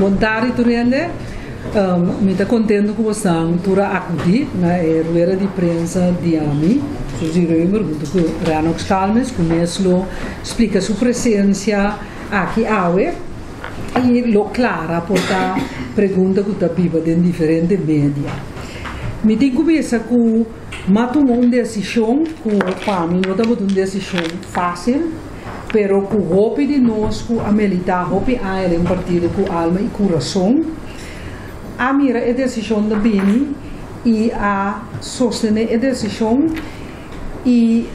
vontade tu rende um, me está contente com você tura acudir na rueda de prensa de AMI. Sugiro muito que Ranox Calmes começo explica sua presença aqui awe e lo clara por a pergunta que está pipa em diferentes mídias me tem começa com mas tomou uma decisão com para pero com hope de nós com a militar hope a ele um partido com alma e coração a mira a decisão da Bini e a sostener a decisão. E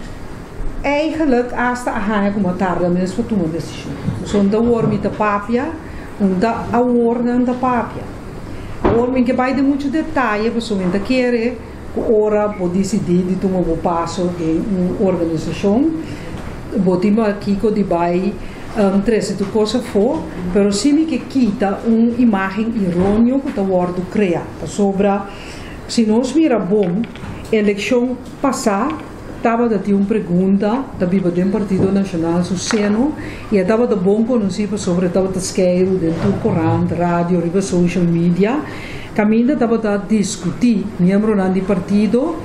eigenlijk hasta a hanha como tarde mesmo para tomar decisão. Son da wormi da papia um da a worna da papia a wormi que vai de muito detalhe pessoalmente querer ora pode decidir de tomar um passo em organização botima aqui que vai um, treze tu coisa for, pero sim que quita uma imagem que está word criada sobre se nós mira bom eleição passada estava de uma pergunta da Biba do Partido Nacional Seno e estava de bom conhecido sobre estava de escrever dentro do Corão, rádio, riba social media. Caminho estava a discutir membro do partido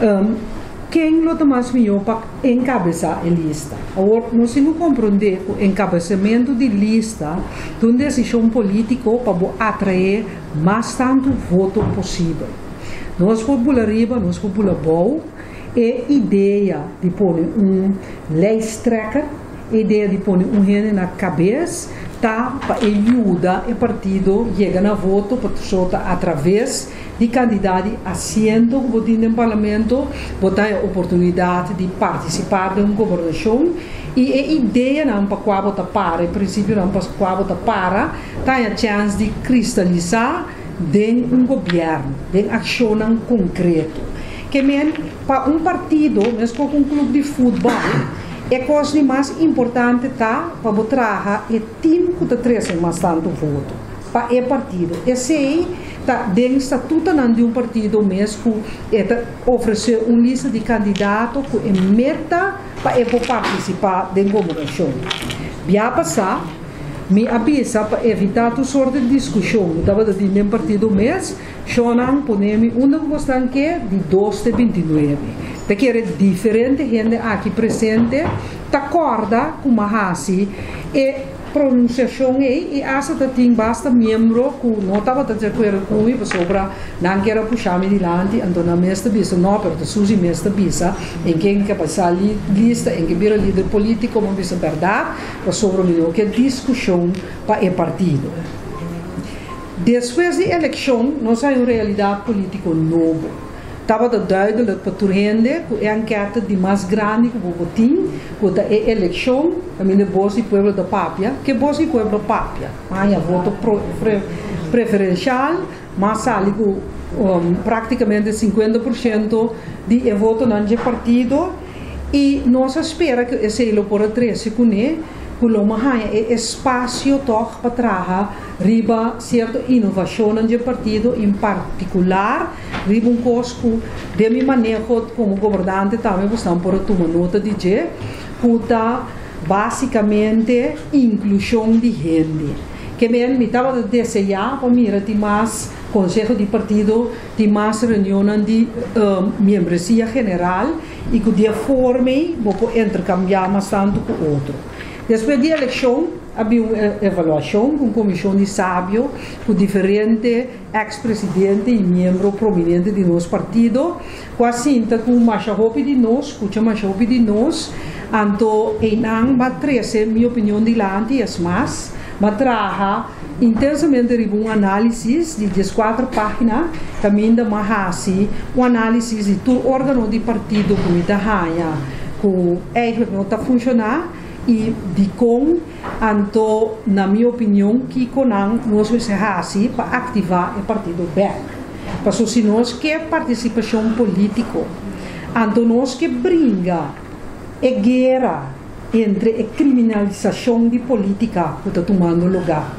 um, quem lo mais melhor para encabeçar a lista. Agora, nós que compreender o encabeçamento de lista de uma decisão política para atrair mais tanto voto possível. Nós populariba, nós populabou, é ideia de pôr um leistrekker, ideia de pôr um rene na cabeça, tá para ajudar o partido chegar na voto para solta através de candidato assento que no parlamento botar a oportunidade de participar de uma governação. E a ideia não para qual bota para em princípio não para qual bota para tem a chance de cristalizar de um governo de ação concreto. Que men para um partido mesmo com um clube de futebol mais importante tá para botar é time que está trazendo mais tanto voto para é partido. Esse aí tá dentro estatuto não de um partido mesmo é oferecer uma lista de candidatos que é meta para é participar da governação já passar me avisa para evitar toda sorte de discussão estava de um partido mês Shonan ponemi uma questão que é de 2 de 29 porque é diferente gente aqui presente acorda com uma hasi e pronunciação aí e essa da tem basta membro que não estava a dizer que era cui sobre não quero puxar me dilante então na mesta bisa não pero susi mesta bisa em quem que passar ali lista em que vira líder político uma bisa verdade para sobre o que discussão para o partido depois da eleição nós uma realidade política nova estava duidelijk para é a enquete de mais grande que o botim que da eleição a minha e pueblo da Papia que e pueblo Papia. Aí a voto preferencial mas ali um, praticamente 50% de voto não de partido e nós espera que esse ele por 13 com ele Kuloma é espaço toch para trabalhar riba certa inovação no partido, em particular, riba um cosco de minha manejo como governante também estamos por tomar nota de que puta basicamente inclusão de gente. Que me estava a desejar para mais conselho de partido, ter mais reuniões de uh, membresia general e que de forma vou intercambiar mais tanto com outro. Depois da eleição, havia uma avaliação com comissão de sábio, com diferentes ex-presidentes e membros prominentes de nosso partido, com a cinta com mais roupa de nós, com mais roupa de nós, então, em 13, minha opinião de lá, as mais, mas traha intensamente de um análise de 14 páginas, também da Mahasi, um análise de todo órgão de partido que está que eigenlijk não está funcionando, e de com anto na minha opinião que conang nós se para ativar o partido BEC para se nós quer participação política anto nós que brinca e guerra entre a criminalização de política que está tomando lugar.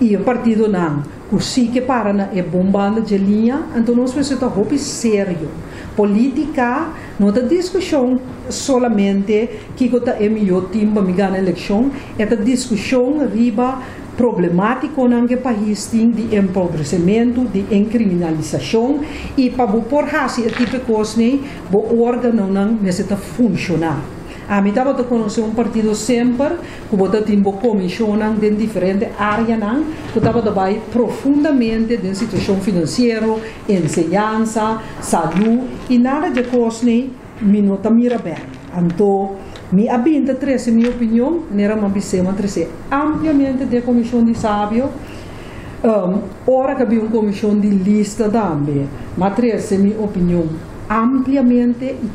E o partido não o sim que para na é bombando de linha então nós precisamos roupa sério política não é discussão solamente que está é melhor time para ganhar eleição é a discussão riba problemático no país tem de empobrecimento, de criminalização e para por esse tipo de coisa, o órgão não necessita funcionar. A mim estava a conhecer um partido sempre, que bota tempo comissionam em diferentes áreas, que estava trabalhando profundamente na situação financeira, ensinança, saúde, e nada de coisa, me não mira bem. Então, mi abinta trece minha opinião, nera uma bisema trece ampliamente de comissão de sábio, um, ora que havia uma comissão de lista também, mas trece minha opinião ampliamente e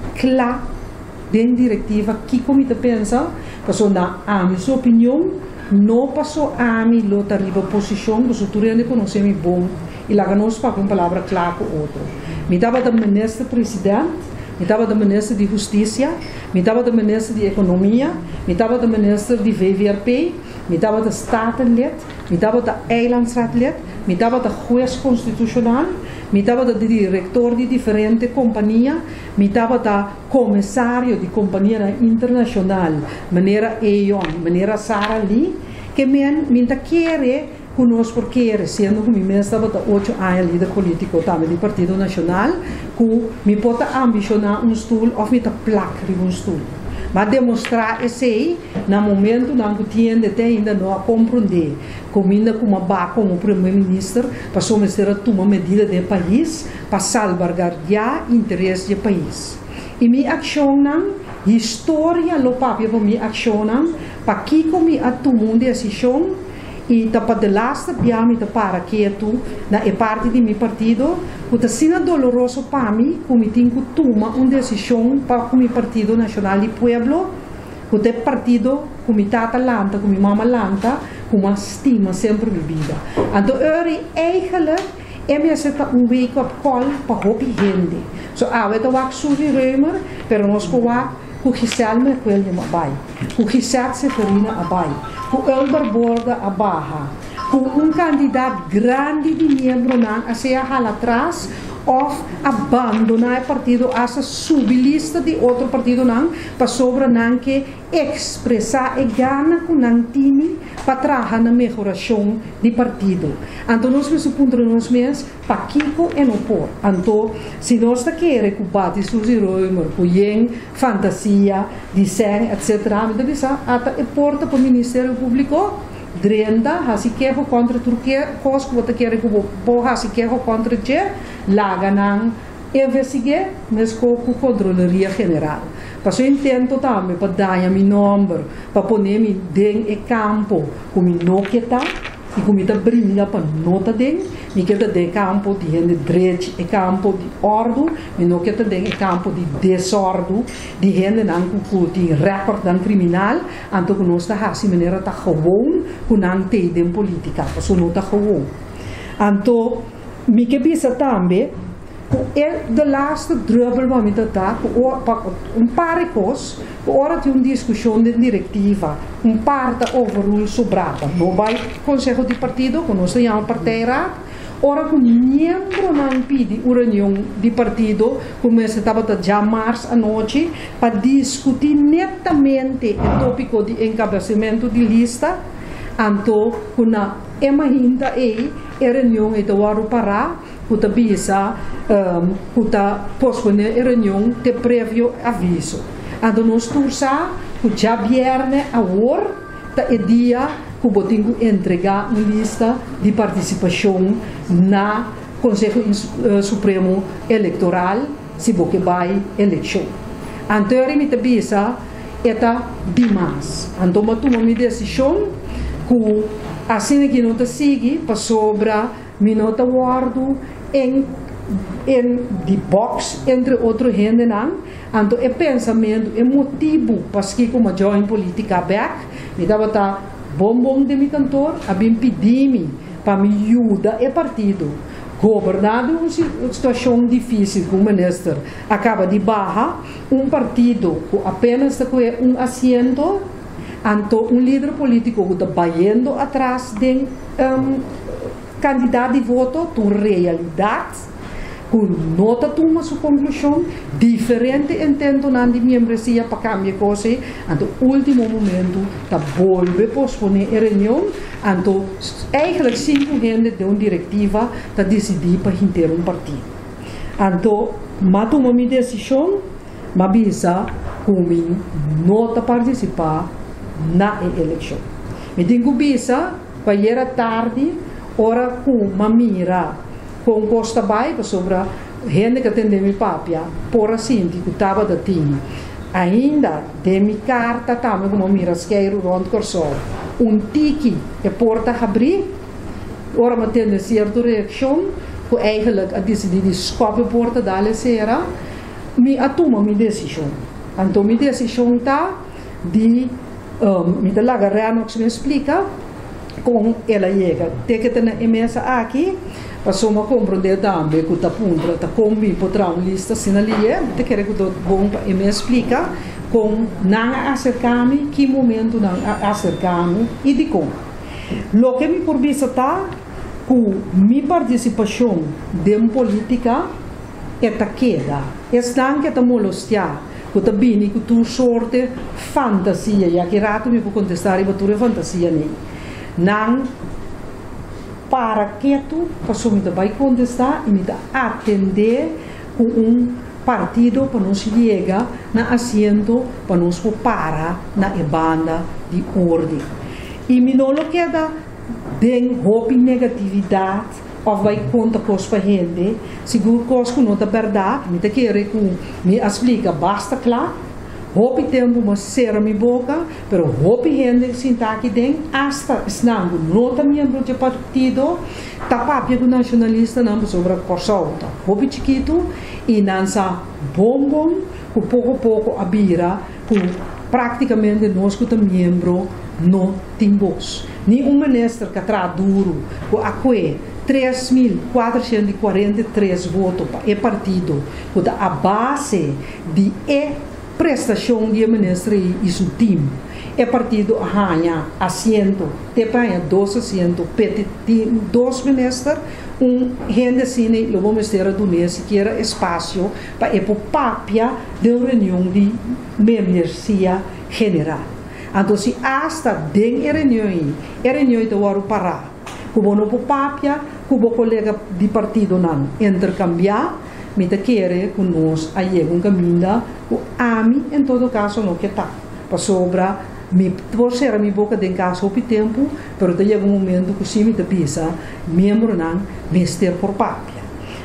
clara den diretiva que comitê pensa, passou na a minha opinião, não passou a mim lota riba posição de conhecer me bom e lá nós uma palavra clara com outro. Me dava da ministro presidente, me dava da ministro de justiça, me dava da ministro de economia, me dava da ministro de VVRP, me dava da statenlid, me dava da eilandsraadlid, me dava da juez constitucional, me dava da diretor de diferente companhia, me dava da comissário de companhia internacional, maneira Eon, maneira Sara Lee, que me, me quer conosco porque sendo que me estava da oito anos líder político também do Partido Nacional, que me pode ambicionar um stool ou me tá placa de um stool. Mas demonstrar esse aí, no momento não tinha até ainda não a compreender, como ainda como a como primeiro-ministro, para someter a tomar medida do país, para salvaguardar interesse do país. E ação não, história lo papel para ação não, para que a tomar decisão, e tapa de lasta biami ta para quieto na e parte di mi partido uta sina doloroso para mi como tenho toma uma decisão para o meu partido nacional de pueblo uta é partido como tata lanta como mama lanta como estima sempre vivida então eu eigenlijk é me zeta um wake up call para hopi gente so awe ta wak suvi remer pero nos ko wak ku gisel me kwel ni mabai ku gisat se ferina abai o Elber Borda a Barra, com um candidato grande de membro não, a ser atrás of abandonar o partido essa sublista de outro partido não para sobre não que expressar e gana com não time para trabalhar na melhoração do partido. Então nós me supondo nós mesmos para Kiko e não por. Então se nós está querendo que o bate Suzy Roimer, que fantasia, desenho, etc. Então isso até porta para o Ministério Público drenda hasi keho contra Turquia kos ko ta kere ko bo hasi keho contra je laga nang investigue mas com a controlaria general Passo intento também para dar meu nome, para pôr me dentro do campo, como não que e está brilha para nota dentro, e que dentro campo de gente direito e campo de ordem, e não que dentro campo de desordem, de gente não que tem recorde dan criminal, então que nós está assim maneira está gewoon, que não tem política, passo não está gewoon. Então, me que pensa também, de laatste druppel van met dat um paar cos ora di una discussione direttiva un parte overrule sobrata vai consejo di partito con nostro chiama partera ora con membro non pidi una riunione di partito come si stava già marzo a notte per discutere nettamente il topico di incabessamento di lista anto kuna ema hinda e e riunione e doar parà puta bisa um, puta pospone reunião de prévio aviso. Ando nos tursa, que já vierne a war, ta e dia que botingo entregar uma lista de participação na Conselho uh, Supremo Eleitoral, se você vai eleição. Anteriormente bisa, eta dimas. Então, toma uma decisão que assim que não te sigue, para sobra, minota guardo, em, em de box entre outros gente não então é pensamento é motivo para que como join política back me dava tá bom bom de mi cantor a bem pedir para me ajudar é partido. Governado uma situação difícil com o ministro. Acaba de barra um partido que apenas com um assento então um líder político que está atrás de um, candidato de voto tu realidade com nota toma sua conclusão, diferente entendo na de membresia para cambiar coisa, então último momento tá volve posponer a reunião, então eigenlijk gente de uma diretiva tá decidir para ter um partido. Então, mas toma minha decisão, mas bisa kumi nota participar na eleição. Me tenho bisa, para tarde, ora com mamira com Costa Baiba sobre a gente que atende minha papia, por assim, que estava da time. Ainda, de minha carta, também como mira esqueiro, rond corsol. Um tiki, e porta abrir, ora me tende certa reação, que eigenlijk a decidir de escope porta dale sera, me atuma minha decisão. Então, minha decisão está de, um, me lá, Ranox me explica, com ela chega. Tem que ter a mesa aqui, Passou uma compreender também que o tapundra tá combi potrá um lista assim ali te quer que o bom e me explica com não acercar-me, que momento não acercar-me e de como. Lo que me por vista tá com minha participação de política é ta queda. Não que ta molestar. Que ta bini que tu sorte fantasia, já que rato me por contestar e batura fantasia nem. Não para quieto, passou me vai contestar e me atender com um partido para nos chegar na assento para nos para na banda de ordem. E me não queda den hope negatividade ou vai conta com os gente, seguro que não é verdade, me quer que me explica basta claro Hopi tempo uma cera mi boca, pero hopi gente sinta aqui dentro, hasta snango nota membro de partido, tapapia do nacionalista não sobre corsolta. Hopi chiquito e nansa bombom, com pouco pouco a bira, com praticamente nós que membro no timbos. Ni um ministro que traz duro, com a 3.443 votos para o partido, com a base de prestação de ministro e seu time. É partido arranha assento, te panha dois assentos, dois ministros, um gente assim, o ministério do mês, que era espaço para a papia de reunião de membresia general. Então, se hasta den a reunião, reunião de Waru Pará, como no papia, como colega de partido não intercambiar, mita querer que nós aí um caminho o ami em todo caso não que tá para sobra me por ser a minha boca de caso o tempo pero daí um momento que sim me pisa membro não mester por papia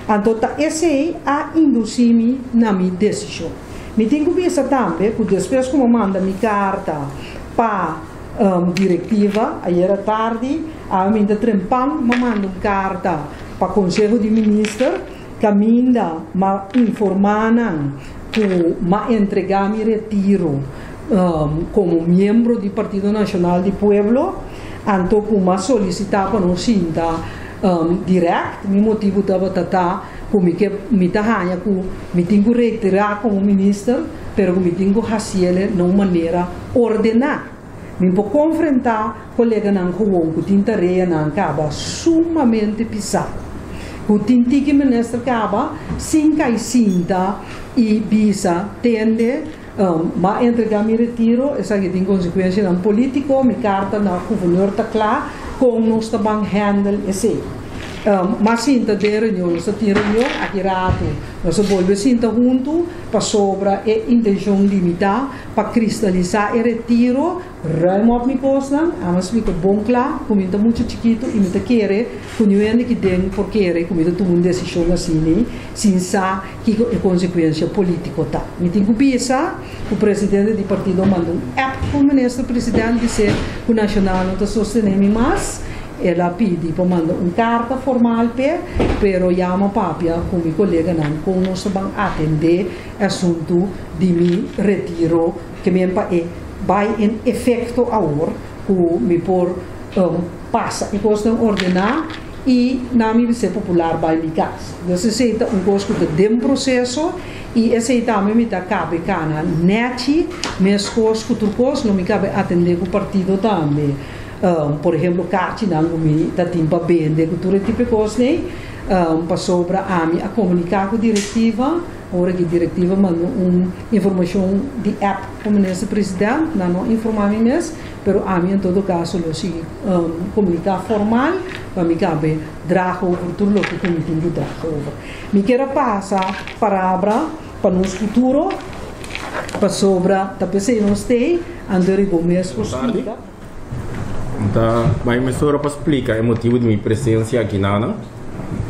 então tá esse a induzir-me na minha decisão me tenho que pensar também que depois como manda minha carta para um, diretiva aí era tarde a mim da trempão me manda uma carta para o Conselho de Ministros caminda ma informanan que ma entregar mi retiro um, como miembro do Partido Nacional do Pueblo anto kuma solicitar para não sinta um, direct mi motivo estava tata como que me tahanya ku me tenho retirar como ministro pero me tenho fazer de uma maneira ordenada me vou confrontar colega não com o tintareia não acaba sumamente pisado o tintiki minister kaba sinkai sinta e bisa tende um, ma entregar mi retiro essa que tem consequência não político mi carta na governador tá claro com nós também handle esse um, mas sinta de reunião nós tem reunião aqui rato nós volve sinta junto para sobra e intenção limitar para cristalizar e retiro Ruim mi posnan, amas mi bom claro, comida muito chiquito e muita querer, conhecendo que tem por querer, comida tomar uma decisão assim, sem saber que é consequência política tá. Me tenho que pensar, o presidente do partido manda um app para o ministro presidente dizer que o nacional não está sustentando mais, ela pede para mandar uma carta formal per, pero chama papia com meu colega não, com nós vamos atender assunto de mi retiro que me é vai em efeito agora o me por um, passa e gosto de ordenar e na minha ser popular vai me casa. Então se aceita um gosto de dem processo e aceita me me da cabe cana neti mes cos cuturcos não me cabe atender o partido também. Um, por exemplo, não me da timpa bende cultura tipo né um, passou para a AMI a comunicar com a diretiva, agora que a diretiva mandou uma informação de app para o ministro-presidente, não, não informar mesmo, pero a mim, em todo caso, lo sigue um, comunicar formal, para me cabe draag over tudo o que eu me draag over. Me quero passar palavra para o nosso futuro, para sobre, talvez se não andar e mesmo explica. Então, mas me só para explicar o motivo de minha presença aqui na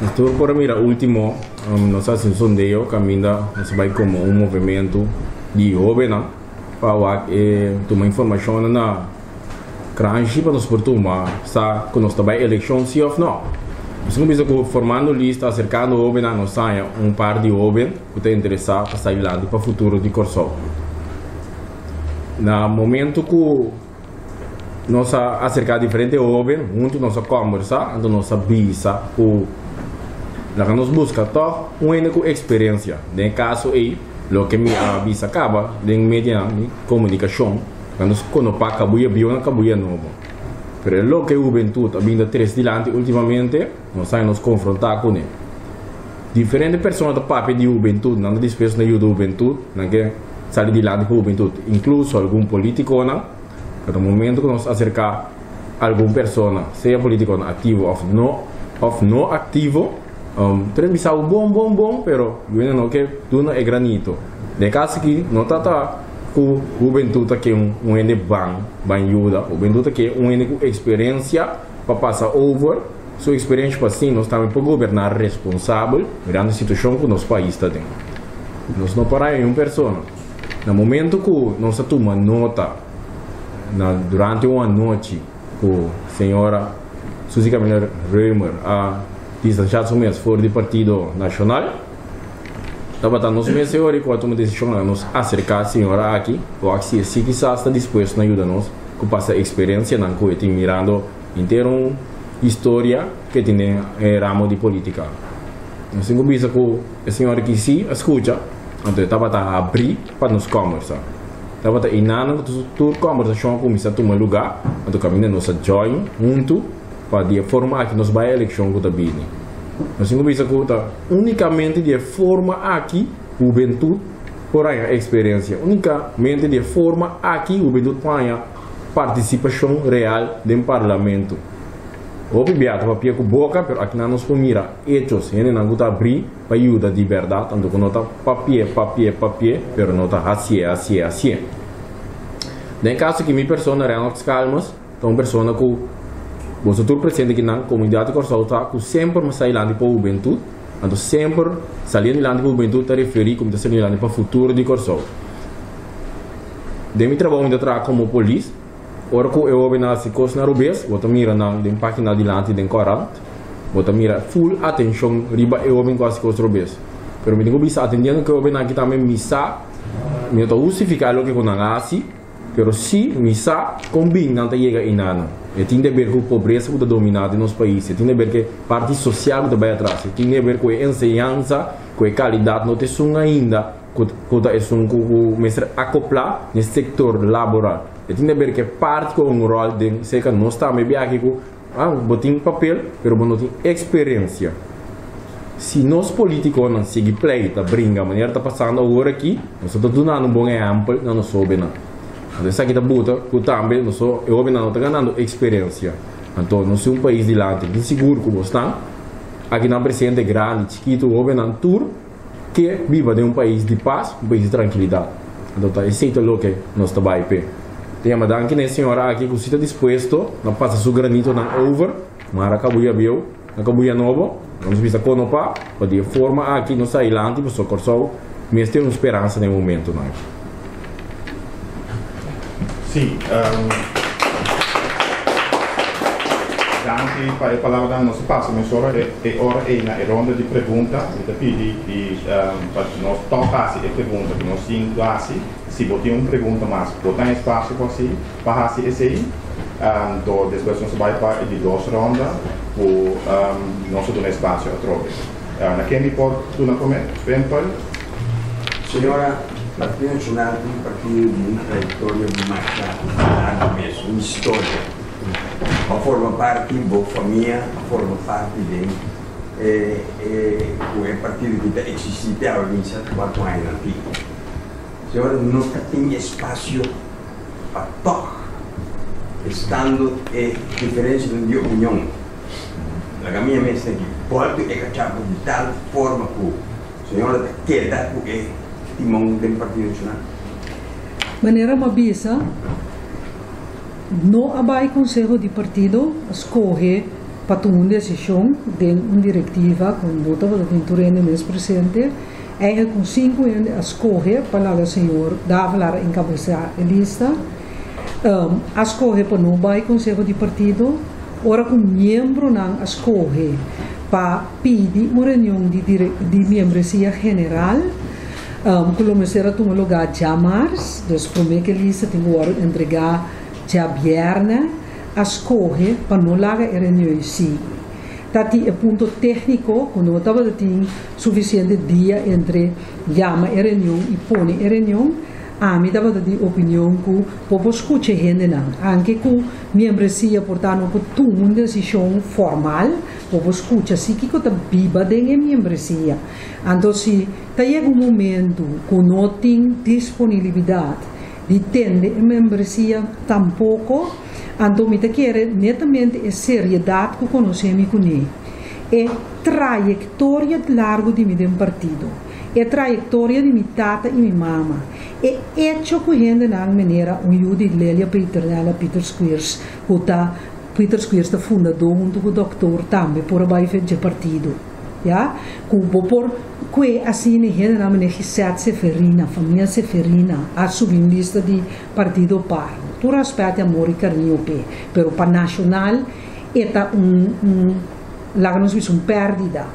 Estou por mira último, um, nós fazemos um sondeio, caminha, nós vai como um movimento de jovem, para tomar informação na Cranchi para nos sa que nós também eleição sim ou não. Nós precisamos formando lista, acercando o jovem, nós saia um par de jovem que está interessado para sair lá para o futuro de Corsol. No momento que nós acercar diferentes jovens, junto nós conversa, então nós visa que lá que nós busca uma única experiência. No caso aí, o que me avisa acaba, de media de comunicação, quando quando pa kabuya bio na kabuya novo. Pero lo que juventud ha vindo tres dilante ultimamente, nós sai nos confrontar com ele. Diferentes pessoas da papo de juventude, não despesa na juventude, não que sai dilante com juventude, incluso algum político não, no momento que nós acercar alguma pessoa, seja político ou não, ou não ativo, um, transmissão bom, bom, bom, pero eu não tudo é granito. De caso que não está ku juventude que um um ende bang bang ajuda juventude que um ende com experiência para passar over sua experiência para sim nós também para governar responsável mirando a situação que nosso país está tendo. Nós não paramos em uma pessoa no momento que nós toma nota na, durante uma noite a senhora Suzy Camila Römer a distanciar-se fora do Partido Nacional Tabata nos meses ori com a decisão a nos acercar a senhora aqui, ou aqui se quizás está disposto a ajudar-nos com passa experiência na coisa mirando inteiro história que tem eh, ramo de política. Nós temos visto que a senhora que se escuta, então estava a abrir para nos conversar. Estava a inana toda conversação começa a tomar lugar, então caminha nos join junto para formar que nos vai que está vindo. Nós não bisa conta unicamente de forma aqui juventude porém a experiência unicamente de forma aqui juventude tenha participação real do parlamento Opi biata papia com boca, pero aqui não nos pomira hechos, ele não gusta abrir para ajuda de verdade, tanto que nota papia, papia, papia, pero nota assim, assim, assim. Nem caso que minha pessoa real calmas, então pessoa que você tudo presente aqui na comunidade corsalta que sempre me sai lá de para o juventude, então sempre saindo lá de para o juventude está referir como está saindo lá para o futuro de Corsol. De meu trabalho ainda trabalho como polícia, ora eu vou na Sicos na Rubes, vou mira na de página de lá de Corant, vou mira full atenção riba eu vou com a Sicos Rubes. Pero me tenho bisa atendendo que eu vou aqui também missa, me estou justificar o que não assim, pero se missa combina não chega inano. E tem a ver com a pobreza que está dominada no nosso país. Tem a ver com a parte social que bem atrás. Tem a ver com a ensinança, com a qualidade. Não tem ainda que está mestre acoplar no setor laboral. E tem a ver a parte com o rol de ser que nós estamos aqui com ah, botem papel, mas não tem experiência. Se nós políticos não seguem pleita, brinca, a maneira está passando agora aqui, nós estamos dando um bom exemplo, não soube não. Dessa kita buta, ku também sou, eu não, tá ganhando experiência. Então, não sou um país de lá, de seguro como está. Aqui não presente grande, chiquito, ouve não tour, que viva de um país de paz, um país de tranquilidade. Então, tá, aceita o que nós trabalhamos. Tem uma danke né senhora? Aqui que está disposto, não passa seu granito na over, mara cabuia biu, na cabuia novo, vamos ver como para, para forma aqui no sair lá, tipo, socorro, mas tem uma esperança no momento, não é? Sì, um, danke per le parole del nostro passo, misura e, e ora è una ronda di pregunta, mi pedi di um, per nos toccasi e pregunta che nos in classe, si botti un pregunta mas botar espaço così, para e sei, um, do depois nós vai para di dos ronda, o um, nosso do espaço a trove. Uh, na quem me pode tu na comer? Signora Partido Nacional é um partido de uma trajetória marcada mesmo, uma história. A forma parte, boa família, a forma parte de é, é, o partido que está existindo ali em Santa Batuaina aqui. Senhora, não tem espaço para tocar, estando é diferença de opinião. A minha mesa aqui pode é cachapa de tal forma que a senhora queda com o timão do Partido Nacional. Maneira uma bisa, no abai conselho de partido escorre para uma decisão de uma diretiva com nota da aventura no mês presente é com cinco anos escorre para o senhor falar encabeçar a lista. Um, escorre para no abai conselho de partido ora com membro não escorre para pedir uma reunião de, de membresia general. Um, que começar a tomar lugar já março, então promete que lista tem que entregar viernes a escorrer para não largar a reunião. Tati é ponto técnico, quando estava tendo suficiente dia entre chama a reunião e põe a reunião, a mim estava de opinião que povo escuta gente não, anche que membresia portanto que tu uma decisão formal, povo escuta se que está biba de membresia. Então se chega um momento que não tem disponibilidade de ter membresia tampouco então, me quer netamente a seriedade que conhecemos com ele. É trajetória de largo de meu partido. É trajetória de minha tata e minha mama. É hecho gente na maneira um Judy Lélia Peter, ela Peter Squires, que Peter está fundador junto com o doutor também, por abaixo de partido. Ja? Como por que assim ne gente na maneira Seferina, família Seferina, a subir lista de partido par tu respeita amor e carinho pe pero para nacional eta um, um lá nos vimos um perdida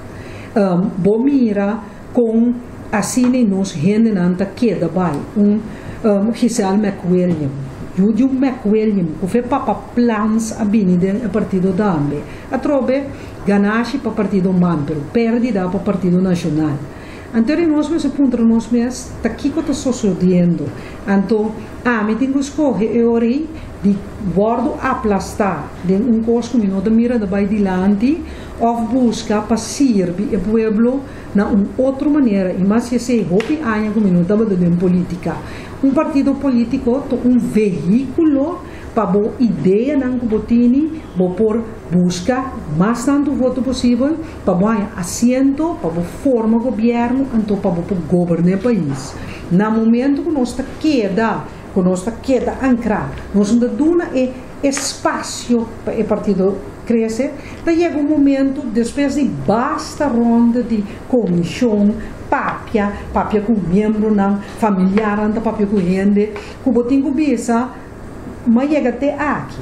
um, bo mira com assim nos gente nanta queda vai um um Giselle McWilliam Juju McWilliam que fez papa plans a bini del partido dambe a trobe ganache para partido man pero perdida para partido nacional Anterior nós punto nós mesmo tá aqui que está sucedendo. Então, ah, me tenho que escolher eu orei de bordo aplastar de um costo que não mira da vai dilante ou busca para servir o pueblo na uma outra maneira. E mais se hopi año que não estava de política. Um partido político, um veículo para boa ideia que botini, vou por busca mais tanto voto possível para boa assento, para boa forma governo, então para boa governar o país. No momento que nós queda, que nós está queda ancrar, nós não duna é espaço para o partido crescer, daí chega um momento, depois de basta ronda de comissão, papia, papia com membro não, familiar, papia com gente, que botinho bisa, mas chega até aqui.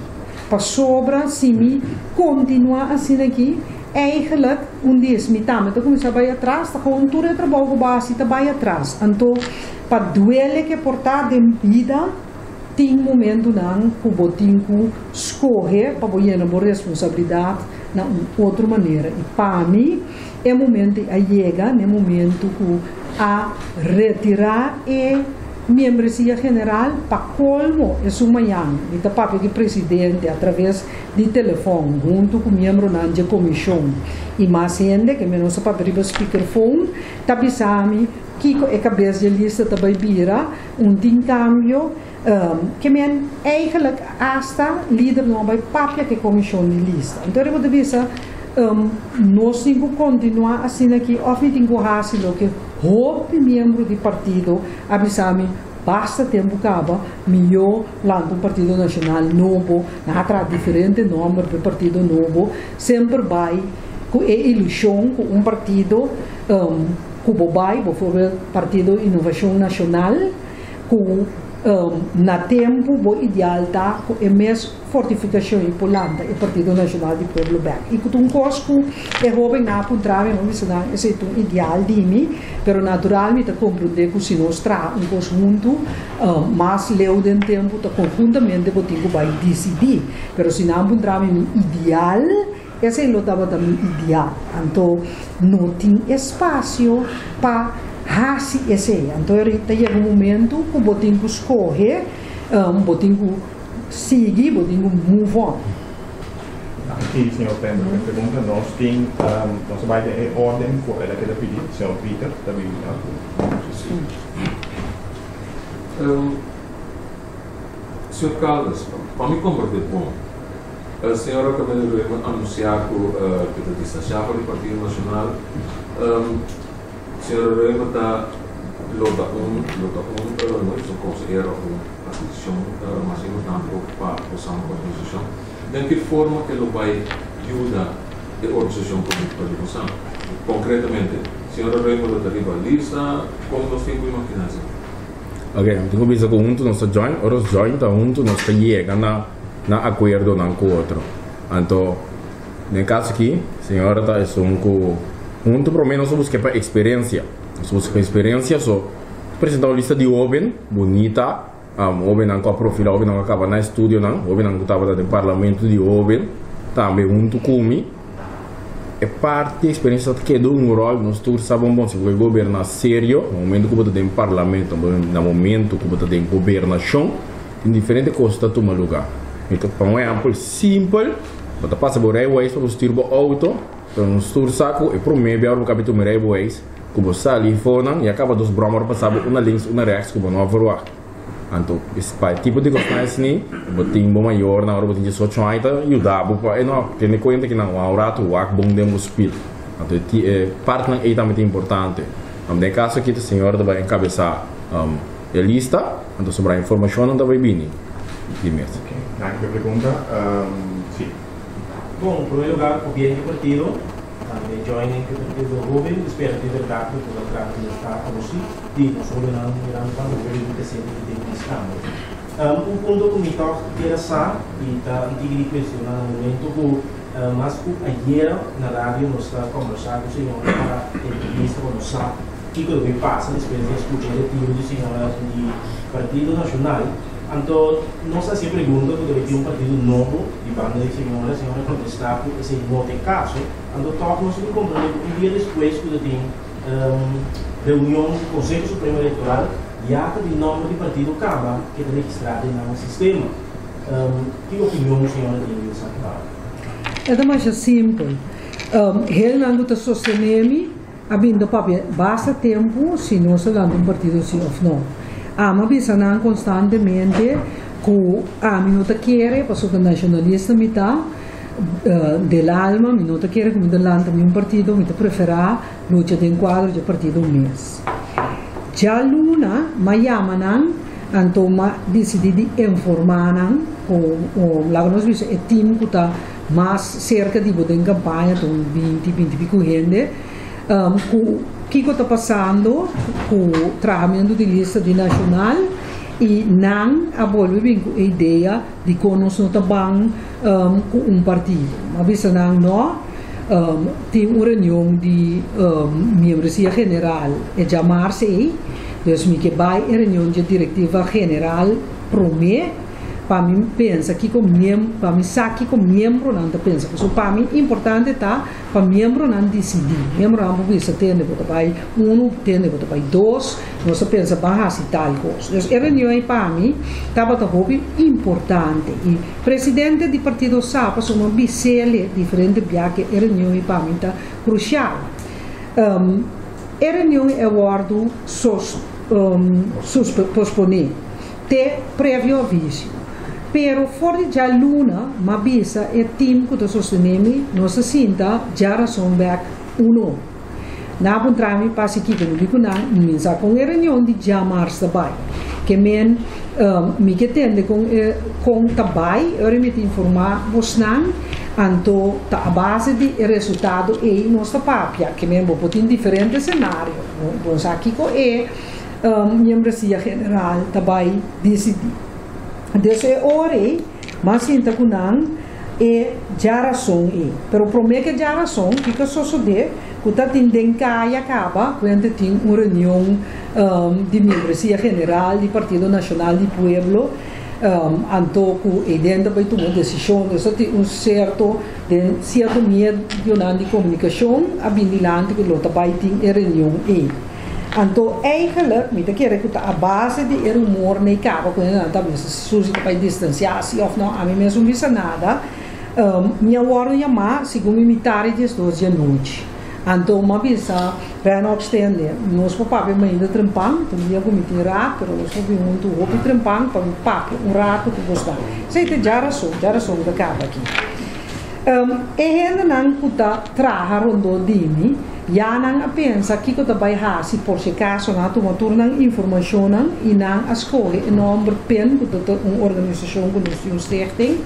Para sobra, se me continuar assim aqui, eigenlijk um dia me tá, mas começar a ir atrás, tá com tudo trabalho base, tá vai atrás. Então, para duele que portar de vida, tem momento não o tem que escorrer para botar uma responsabilidade na outra maneira. E para mim, é momento a chega, é momento que a retirar e membresia general para colmo é manhã e da papel de presidente através de telefone junto com membro da comissão. E mais gente que menos papel de speakerphone tabisami que é cabeça de lista também vira um intercâmbio um, que men eigenlijk hasta líder não vai papel que comissão de lista. Então eu vou dizer um, nós temos que continuar assim aqui, ou temos que roupe membro do partido, avisar-me, basta tempo acaba, melhor lá do Partido Nacional Novo, na diferente nome do Partido Novo, sempre vai com a ilusão com um partido um, vai, o Partido Inovação Nacional, com um, na tempo o ideal tá é mais fortificação e polanda o Partido Nacional de Pueblo Back e que um cosco é jovem na puntrave não isso não esse é um ideal de mim pero naturalmente compreender que se nós tra um cosco muito uh, mais leu de tempo tá conjuntamente tempo vai decidir pero se não puntrave ideal esse é o ideal então não tem espaço para hasi esse então chega um momento que o botinho escorre um botinho seguir botinho move on aqui, senhor Pendo, uhum. pergunta, nós temos, um, nós vai ter ordem por ela que ele pediu, senhor Peter, também. Um, senhor Caldas, para me compartilhar com a senhora acabou de anunciar que, uh, que está distanciada do Partido Nacional. Um, a senhora Rema está lota um, lota um, uh, não é conselheiro posição, uh, mas não está preocupado com essa organização. De que forma que vai ajudar a organização política de educação? Concretamente, a senhora Rema está rivalista, como nós temos que imaginar Ok, tengo visto que junto nosso join, os join, tá junto nós chega na na acordo não com o outro. Então, no caso aqui, a senhora está é um com junto pelo menos busca para experiência. Se busca experiência, só apresentar uma lista de open bonita, um, open não com a profila, open não acaba na estúdio não, open não estava no parlamento de open, também junto comigo é parte da experiência que deu um rol nós todos sabemos bom se o governo sério no momento que você tem parlamento no momento que você tem governação em diferentes coisas toma lugar então para um exemplo simples você passa por para você tirar o auto um tour saco e o meio para o capítulo railways que você sai ali fora e acaba dos bromos passar uma links uma rex que você não vai Anto, esse tipo de coisa assim, botin bom maior na hora botin chão aí tá e o dabo para não tem conta que não o rato o ac bom demo speed. Anto, é parte não é também importante. Um, de caso aqui a senhora vai encabeçar um, a lista, então sobre a informação não vai vir. Dime. Okay. Nanti pergunta, um. Bom, em primeiro lugar, o bem do partido de joining que partido Ruben, espero de verdade que o trato está a você, e nós vamos lá no para o governo que sempre tem que estar. Um ponto que me toca interessar e está antigo questionar no momento que mas ayer na rádio nós está conversando com o senhor para entrevista com o SAP o que passa depois de escutar o tiro do senhor do Partido Nacional então, nossa se pergunta, porque deve ter um partido novo, de banda de senhora, contestar, se não tem caso, toca nós não compreender um dia depois, quando tem um, reunião do Conselho Supremo Eleitoral, e ata de nome de partido Câmara, que está registrado no sistema. Um, que opinião a senhora tem nessa parte? É mais simples. Um, não está sostenendo, havendo basta tempo, se não se um partido sim ou não ama bisanan constantemente que a minuta quiere, passo que nacionalista mi tá uh, del alma, minuta quiere como delante de un partido, mi prefera lucha de encuadro de partido mês. Já luna, ma llamanan, anto ma decidi di informanan, o, o lá nós vimos é time que está mais cerca de botar em campanha, com 20, 20 pico gente, um, que está passando com o tratamento de lista de nacional e não abolve a ideia de que nós não estamos um, com um partido. Mas não, não um, tem uma reunião de um, membresia general e chamar-se então, que vai a reunião de diretiva general promete para mim pensa que como membro, para mim sabe que como membro não pensa, porque para mim importante tá para membro não decidir, membro não pode ser tendo para vai um, tendo para vai dois, nós pensa barra tal coisa. Então, reunião para mim estava hobby importante e presidente do partido Sapa são uma bicele diferente porque a reunião para mim está crucial. Um, a reunião é o guardo sos, um, sus posponer, ter prévio aviso. Pero fuori già luna, ma bisa e team que sostenemi, nossa sinta já razão back uno. Na puntrami pasi kita nuli kuna minsa com a reunião de já março bai. Que men um, mi que tende com eh, com tabai, eu me informar vosnan anto ta a base di resultado e nossa papia, que men bo potin diferente cenário. Bom, aqui co e um, membresia general tabai decidir. Deus é ore, mas sinta kunang e jarason e. Pero promete que jarason fica só sude, que tá tendendo que acaba quando tem uma reunião um, de membresia general do Partido Nacional do Pueblo um, antoco e dentro vai tomar decisão, isso tem um certo de certo medo de comunicação, a bindilante que lota vai ter reunião e Anto eigenlijk, met ik a base de er humor nee kaba com ela tá mesmo suji para distanciar se of não a mim mesmo bisa nada um, minha hora chamar, segundo me tarde, 12 da noite. Então, uma vez, não estender. Nós papai ainda trampang, então dia comi tem rato, nós papai muito roupa trampang para um papo, um rato que gostar. Sei que já era só, já era só da casa aqui. Um, e ainda não puta traha rondo dimi, já não pensa que que vai hasi por se caso na tu matur nang informação e não escolhe e não pen que uma organização que nos stichting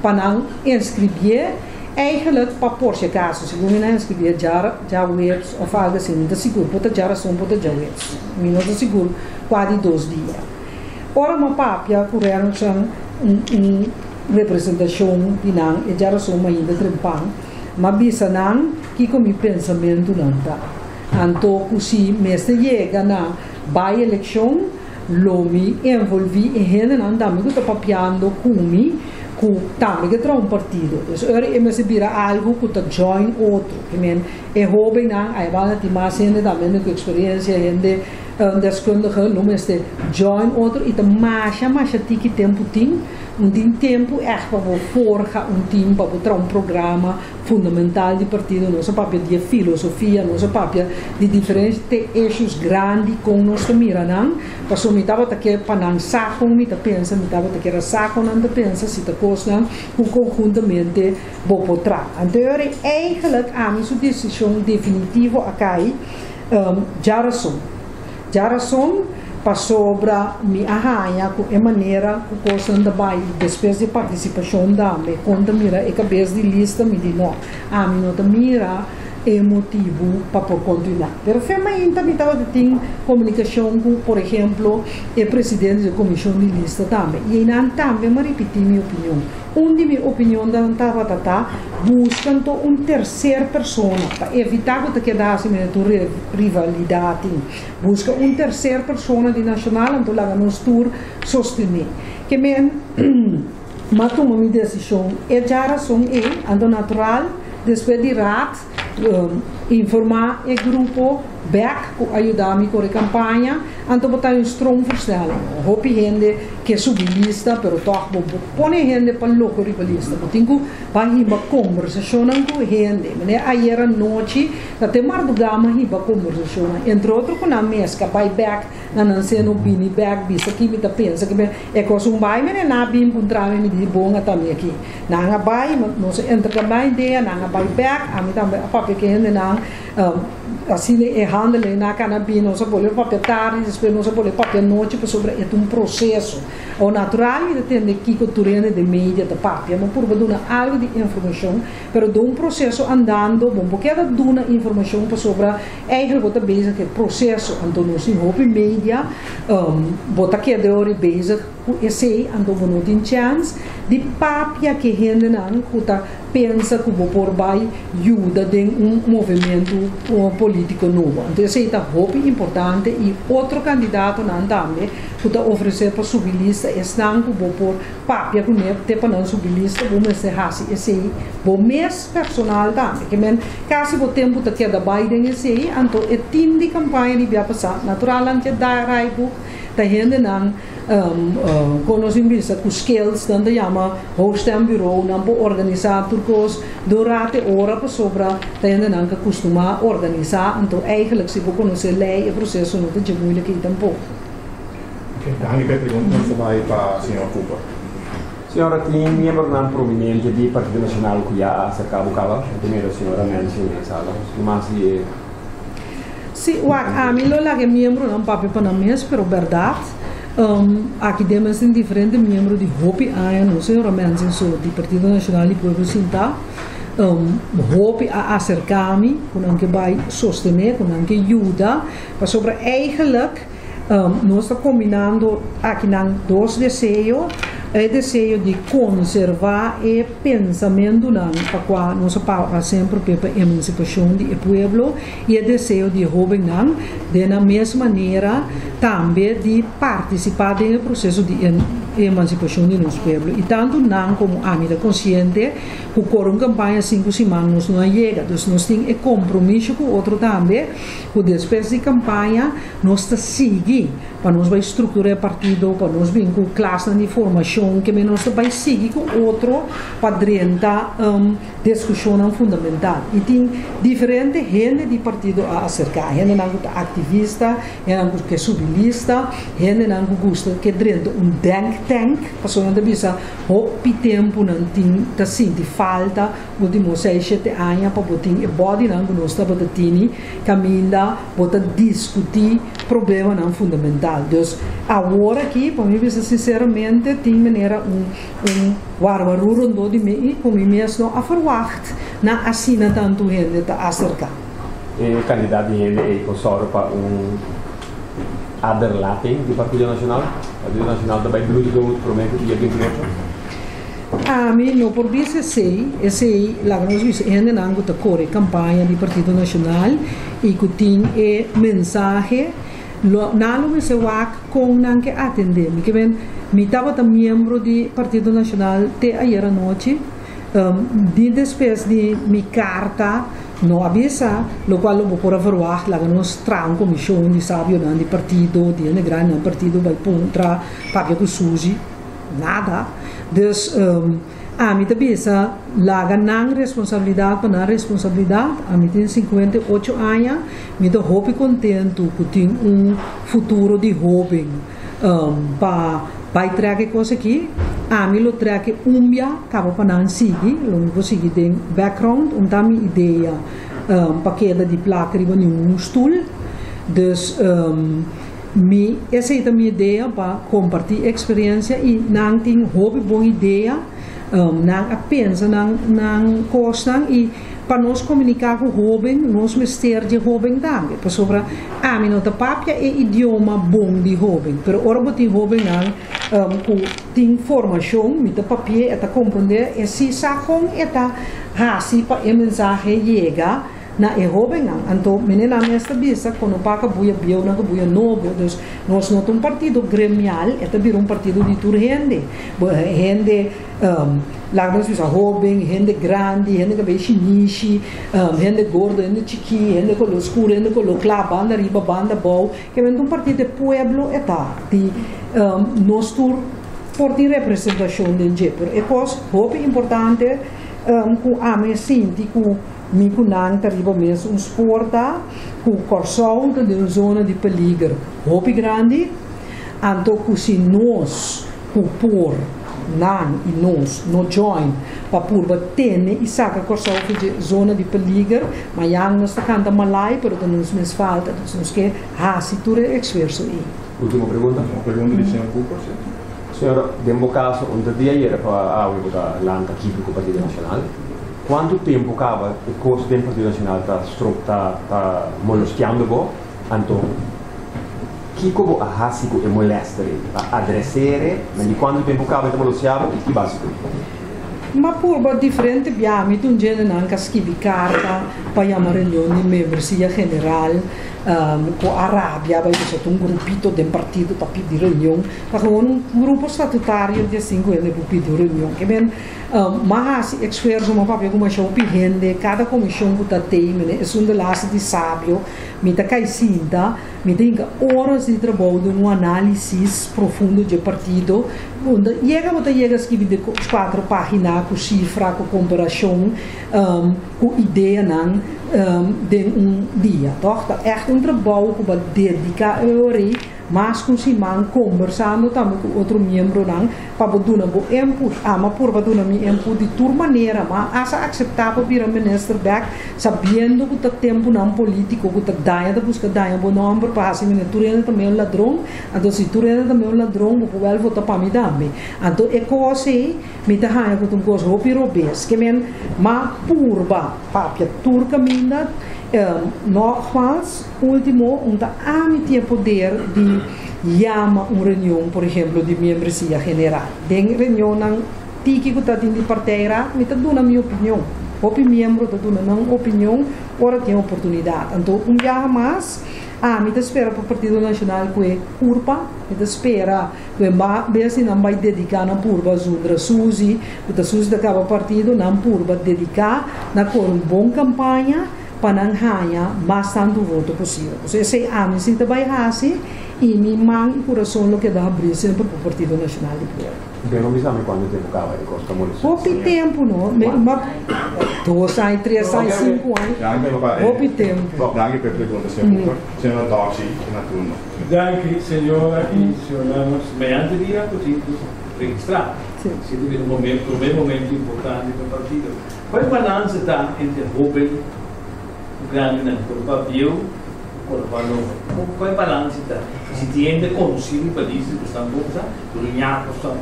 para não inscrever eigenlijk para por se caso se não me inscrever já já webs of algo assim não seguro puta já são puta já webs. Me não seguro quase dois dias ora uma papia correram são um, um representação de não e já são ainda trempang mas bisa não que com meu pensamento não tá então se mestre chega na by election lo mi envolvi e hende não dá me que papiando comigo ku tamige tra un partido. Dus er e se bira algo ku ta join outro. Que men e hobe na ai bala ti mas hende da men ku experiência hende um, deskundige noem este join outro e ta masha masha tiki tempo ting um tempo echt para forja um team para botar um programa fundamental de partido nossa papel de filosofia nossa papel de diferentes eixos grandes com nossa mira não para so me tava que para não saco me pensa me tava que era saco não tá pensa se tá coisa o conjuntamente vou botar então eigenlijk a minha decisão definitiva acai um, já já razão para me arranha com a maneira que coisa anda vai depois de participação da me quando mira e cabeça de lista me diz não a mim não mira é motivo para continuar. Pero FEMA estava tem comunicação com, por exemplo, o presidente da comissão de lista também. E aí também me repeti minha opinião. Onde minha opinião estava tá buscando um terceira pessoa para evitar que quedasse uma rivalidade. Busca um terceira pessoa de nacional, então lá nos tour sostener. Que men, mas tomou minha decisão. E já razão é, ando natural, depois de rat, informar o grupo back ajudar-me com a campanha então botar um strong voorstelling hopi gente que subilista pero toch bo pone gente para louco rivalista botingo vai hiba conversação com gente né ayer à noite até gama hiba conversação entre outro com a mesca vai back não ser no bini back bisa que me tá pensa que é coisa um vai né na bim encontrar me de bom também aqui nga vai não se entra a ideia nga vai back a mim também a papel que gente na assim é handle na canabina não se pode papel tarde depois não se pode papel noite para sobre é um processo o natural é ter que cultura de mídia de papel mas por dar algo de informação pero de um processo andando bom porque da duna informação sobre eigenlijk wat bezig het processo então nós hoop mídia um, bota que de hora bezig esse ando não tem chance de papia que rende que pensa que vou por vai ajuda de um movimento um, político novo. Então, isso é muito importante e outro candidato não também que está oferecer para subir lista é não que vou por papia que não tem para não subir lista, ser assim, esse aí, vou mês personal também, que men caso o tempo que queda Biden esse aí, então é time de campanha de vai passar, natural antes da raiva, tá rende não um, uh, conhecimento com skills dan de chama hoofdstembureau dan po organisator turcos durante ora para sobra tende nan que costuma organizar então eigenlijk se vou conhecer lei e processo não tem muito aqui tampouco Ok, danke pergunta não vai para a senhora Cooper. Senhora, tem membro não proveniente do Partido Nacional que já acerca o cala, primeiro a senhora Nancy Sala, mas e Sim, o a mim lo lá que membro não papi para mês, pero verdade um, aqui temos em diferente membro de Hopi Aya, não sei realmente sou do Partido Nacional de Povo Sinta. Um, a acercar-me, com que vai sostener, com que ajuda, mas sobre eigenlijk um, nós estamos combinando aqui dois desejos é desejo de conservar o pensamento não para qual nós fala sempre para a emancipação do povo e o desejo de jovem de na mesma maneira também de participar no processo de emancipação de nosso povo. E tanto não como a minha consciente, que uma campanha cinco semanas não chega. Então, nós temos compromisso com outro também, que depois de campanha, nós seguir, para nós vai estruturar partido, para nós com classe de formação, que nós vai seguir com outro, para dentro um, discussão fundamental. E tem diferente gente de partido a acercar. Gente não é ativista, gente que é subilista, gente não gosta que dentro um think tank, para não bisa, o tempo não tem, tá sente falta, último seis, sete anos, para botar e body não gosta, para caminha, para discutir problema não fundamental. Então, agora aqui, para mim, sinceramente, tem maneira um, um warwaruro do de mim, com mim mesmo, a verwacht, na assina tanto gente tá acercar. E candidato de gente é para um aderlating di Partido Nacional? Partido Nacional também belum prometo dia 28? A mim, não por isso sei, sei, lá nós vimos ainda não corre campanha do Partido Nacional e que é mensagem não me se wak com não que atender, que bem, me estava também membro do Partido Nacional até ayer à noite, um, de depois de minha carta no avisa, lo qual lo por avruar la nos tram comissão de sabio não de partido, de ne grande partido vai contra paga com suji, nada. Dus um, a mim também essa laga não responsabilidade para não responsabilidade a mim tem 58 anos me estou hope contento que tem um futuro de jovem um, para vai trazer coisa aqui a mim lo trazer umbia acaba para não seguir lo conseguir tem background um dá ideia um, para queda de placa de um stoel dus um, me essa é a minha ideia para compartilhar experiência e não tem hobby boa ideia um, não apenas não não costam e para nós comunicar com o jovem, nós mestre de jovem também. Para sobre a mim não papia é idioma bom de jovem, mas ora botar jovem não um, com tem formação, me tá papia, é compreender, e se sacam, é tá assim para a mensagem chega na e jovem não. Então, menina nesta bisa, quando paga buia bio na buia novo, dus nós não um partido gremial, é também um partido de tur gente, gente um, lá nós bisa jovem, gente grande, gente que veio chinichi, um, gente gordo, gente chiqui, gente com lo escuro, gente com lo claro, banda riba, banda bow, que vem um partido de pueblo, é tá, um, nós tur por de representação de gente, é coisa, importante, um, com a me sinti, mi kunang taribo mes um sporta ku corsão de uma zona de peligro. Hopi grande anto ku si nos ku por nan e nos no join. Pa purba tene e saca corsão de zona de peligro ma yang nos canta malai pero que nos mes falta nos que ha si tu exverso e Última pergunta. Uma pergunta de senhor Cooper, Senhora, demo caso, um dia era para a Uibuta Lanka Kipu Partido Nacional, quanto tempo acaba o curso do Partido Nacional está tá, tá molestando vo então que como a rásico e molestere a adressere? Mas de quanto tempo acaba está molestando e que básico ma purba differente abbiamo un genere anche scrivi carta poi a riunioni membresia generale um, com a Arábia, vai ser um grupito de partido para pedir reunião, um grupo estatutário de cinco anos para pedir reunião. Que bem, um, mas expertos uma papel como show pihende, cada comissão que está tem, é um delace de sábio, me tá caicinta, me tem horas de trabalho de um análise profundo de partido, onde chega a chega a escrever quatro páginas com cifra, com comparação, um, com ideia, não, um, de um dia. Toch? Dat echt een trabalho que vai dedicar ori, mas com Simão conversando também com outro membro não, para dar um input, ah, mas por dar um input de tua maneira, mas essa aceitável para o ministro Beck, sabendo que o tempo não político, que o daia da busca daia bom nome para assim, né, tu ainda também é um ladrão, então se tu ainda também é um ladrão, o povo votar para mim também. Então é coisa, me dá raia com um coisa, roupa e robês, que men, mas purba, papia, turca minda, um, nogmaals, último, onde há tinha poder de chama uma reunião, por exemplo, de membresia general. Den reunião não tiki que está de parteira, me está dando a minha opinião. O membro está dando não opinião, ora tem oportunidade. Então, um dia mais, Ah, me espera para o Partido Nacional que curva, me espera que vai se não vai dedicar na curva Zudra que a Suzy da cada partido não curva dedicar na cor uma boa campanha para não ganhar bastante voto possível. Então, esse é a mim se vai fazer e me e coração lo que dá abrir sempre para o Partido Nacional de Poder. Bem, não me sabe quanto tempo acaba de Costa Molissa. Pouco tempo, não? Uma, dois anos, três anos, cinco anos. Pouco tempo. Danke per le pregunte, signor Signor Doxi, na. Danke, senhora e senhores. Mediante dia, così registrato. Sì. Siete in un momento, un momento importante per il partito. Qual balanza sta entre Robin, o grande nel papel, con il Qual balanza sta? Si tiende consiglio per dire che stanno cosa, Brignato stanno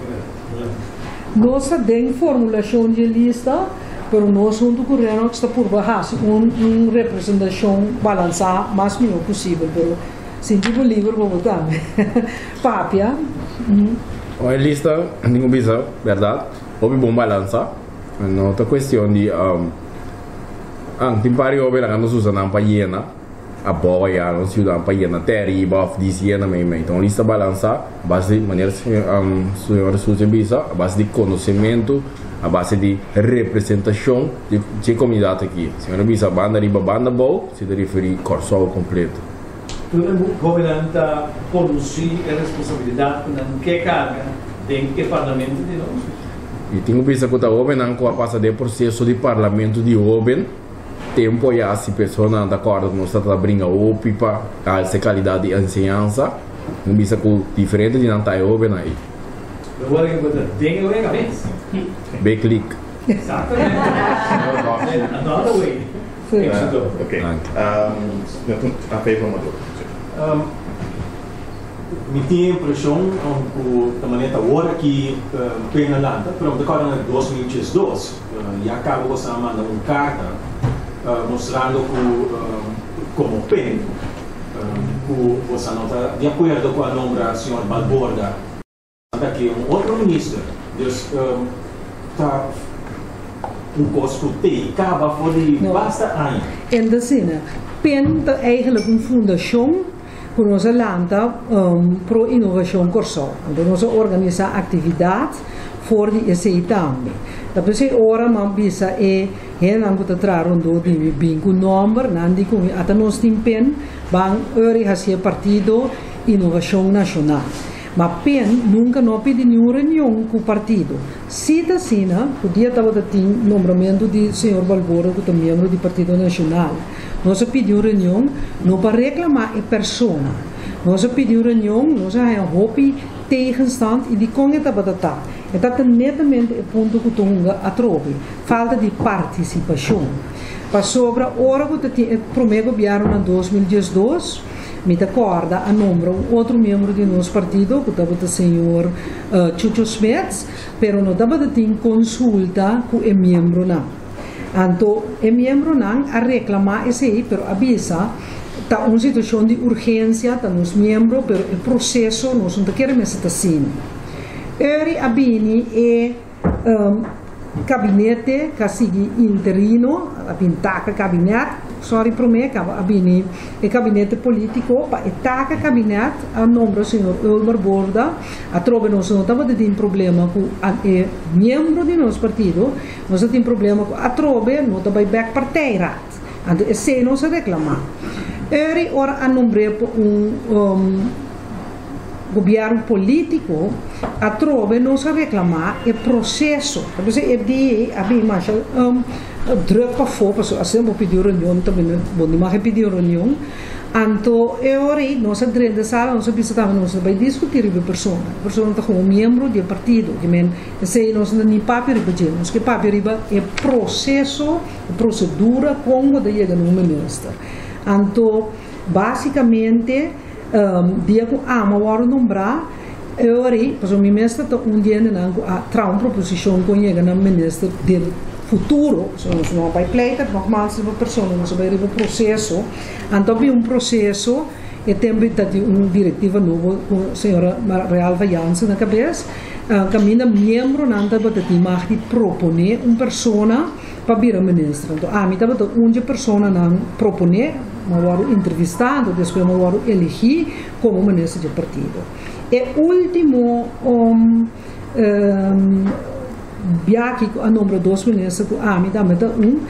Nossa tem formulação de lista, pero nós junto com o Renan está por baixo, um, um representação balançar mais melhor possível, pero sentido livre para votar. Papia, hum, Olha, lista, ninguém bisa, verdade. Houve bom balança. Não outra questão de. Um, ang timpari houve na kanda susa ng payena. A boia, não se usa payena, teri, buff, disiena, may may. Então, lista balança, a base maneira um, senhora Suzy bisa, a base de conhecimento, a base de representação de, de comunidade aqui. Senhora bisa, banda riba, banda boa, se refere corso completo. Governanta conduzir a responsabilidade com que carga dentro do parlamento de nós. E tenho pensado que o homem não passa de processo de parlamento de homem. Tempo já se pessoa não está acordo não está a brincar o pipa, a essa qualidade de ensinança. Não pensa que diferente de não estar homem aí. Agora que você tem que ver a cabeça. Bem clique. Exatamente. Another way. Uh, ok. Danke. Um, signor Tun- a favor, Maduro. Um, me tinha a impressão um, que a maneira agora que um, pena lanta, pero de cara em 2012, uh, e acaba você mandar uma carta uh, mostrando que um, como pen, um, que você não está de acordo com a nome do senhor Balborda, que um outro ministro, dus um, tá um te acaba por de Não. basta ano. En de zin, PEN is eigenlijk een fundatie voor onze landen um, pro innovação Corso. Dus onze organisa actividade voor die ECI também. Dat is ora man bisa e hen ang kuta traron do di mi binku number nandi kumi ata nos tim pen bang ori hasia partido inovação nacional. Mas PEN nunca não pede nenhuma reunião com o partido. Se da Sina, o dia estava de ter nombramento de senhor Balbora, que é membro do Partido Nacional. Nós pediu reunião não para reclamar a persona. Nós pediu reunião, nós é um hobby tegenstand e de como estava de estar. E dat netamente o ponto que eu a trove. Falta de participação. Para sobre a hora que o primeiro governo em 2012, me acorda a um outro membro de nosso partido, que estava o senhor uh, Chucho Smets, pero não estava de consulta com o membro não. Então, o membro não a reclamar esse aí, pero avisa, está uma situação de urgência, está nos membros, pero o processo nós não queremos estar assim. Eri abini e um, gabinete kasigi interino, abin taka kabinet, sorry me, kaba abini e gabinete politico, pa e taka kabinet a nombro senhor Ulmer Borda, a trove nós não estava de problema com e membro de nosso partido, nós tem problema com a trove, não estava back. And e se não se reclamar. Eri ora a nombre um, um governo político a trove não se reclamar o processo. Então, é de havia mais um, druk para fora, assim vou pedir reunião também, vou não mais pedir reunião. Então, eu ori, a dentro da sala, nós visitava, nós vai discutir com a pessoa. A pessoa está como membro do partido, que men, se não nem papel riba, que papel riba é processo, procedura como de chegar no ministro. Então, basicamente, um, dia que ama o nombrar eu ori, pois o ministro está um dia não a tra uma proposição com ele na ministro do futuro, se não vai pleiter, nogmaals, uma pessoa, vai ir um processo, então um processo e também está uma diretiva nova com a senhora Realva Jansen na cabeça, uh, caminha membro não está para te mag die proponer uma pessoa para vir a ministro. Então, a mim estava onde a pessoa não propone, eu entrevistado, depois eu elegi como ministro de partido. E último um, um, viagem a número dois ministros, a mim também um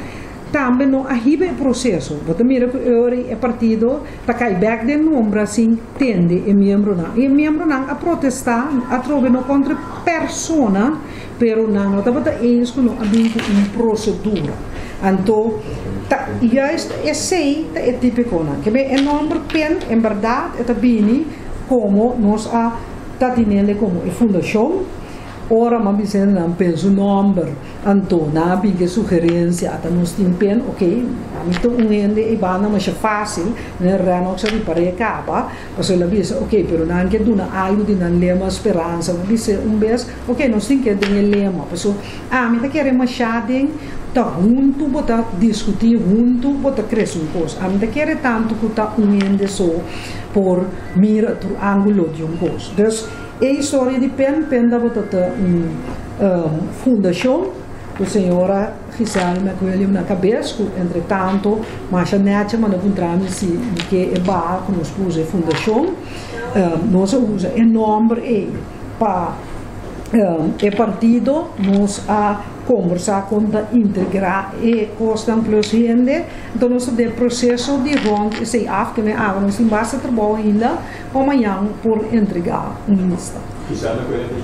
também não arriba o processo. Você mira que é partido, tá cai back de número assim, tende e membro não. E membro não a protestar, a trocar contra persona, pero não, não eles que não havia uma procedura. Então, tá, juist esse é típico, não. Que bem, é número pen, em verdade, é bem como nós a tá tendo como a fundação, ora ma bisogna non penso number anto na binge sugerência ata nos timpen ok ito ungende ibana mas fácil né rano sa di pare capa. Paso la bisa ok pero nan che duna aio di nan lema speranza. Ma disse un bes ok non stin che den lema. Paso ah mi ta quere machading ta junto bota discutir junto bota crescer coisa a ta quere tanto que ta ungende so por mira tu ângulo de um coisa dus a história de Pen, Pen da botata um, um, fundação do senhora Gisele McWilliam na cabeça, entretanto, mas a neta mas encontramos se que é bar que nos pôs a fundação, um, nós usa o nome para um, é partido, nós a conversar com a integrar e costam plus gente, então nós temos processo de rond e sei af que me água nós em base trabalho ainda amanhã por entregar uma lista. Quizá na coisa de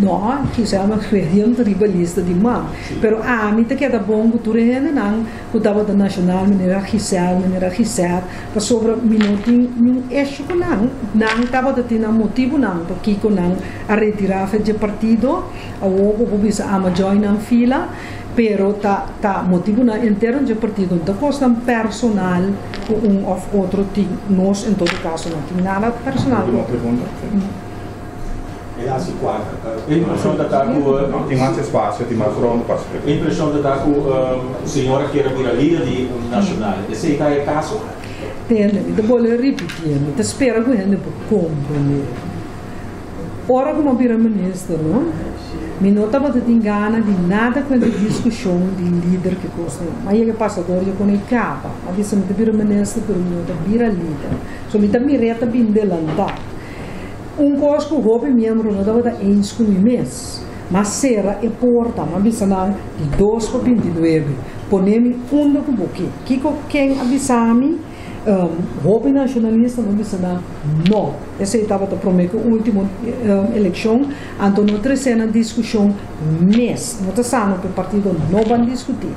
No, quisiamo queriam ribalista di ma. Pero a mi te queda bom que tu rende não, que tava da nacional maneira gisel, maneira gisel, para sobre minutin num eixo que não, não tava da tina motivo não, porque que não a retirar de partido, a ovo por bisa ama join na fila, pero ta ta motivo na interno de partido da costa personal um of outro nós em todo caso não tem nada personal. Pergunta. É assim, quatro. A impressão da Taco. Não, tem mais espaço, tem mais ronda para A impressão da Taco, a senhora que era vir líder de nacional. Esse aí em caso? Tem, depois eu repetir, te espera que ele compreender. Ora como vira ministro, não? Me não estava de engana de nada com a discussão de líder que custa. Mas ele passador já com ele capa. Mas disse me vira ministro, pero me não vira líder. So me também reta bem delantar. Um coisa que o Robe membro não estava de eens com o mês. Mas será e porta, mas bisa na de 2 para 29. Ponemi do buque. Kiko quem avisami, um, Robe nacionalista não bisa na não. Esse estava de prometer a última um, eleição, então não trazendo discussão mês. Sano para o partido não vai discutir.